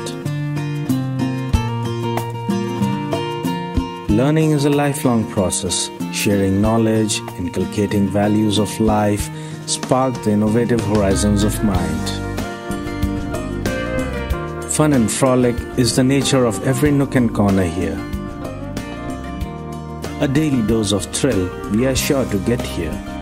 Learning is a lifelong process. Sharing knowledge, inculcating values of life, spark the innovative horizons of mind. Fun and frolic is the nature of every nook and corner here. A daily dose of thrill we are sure to get here.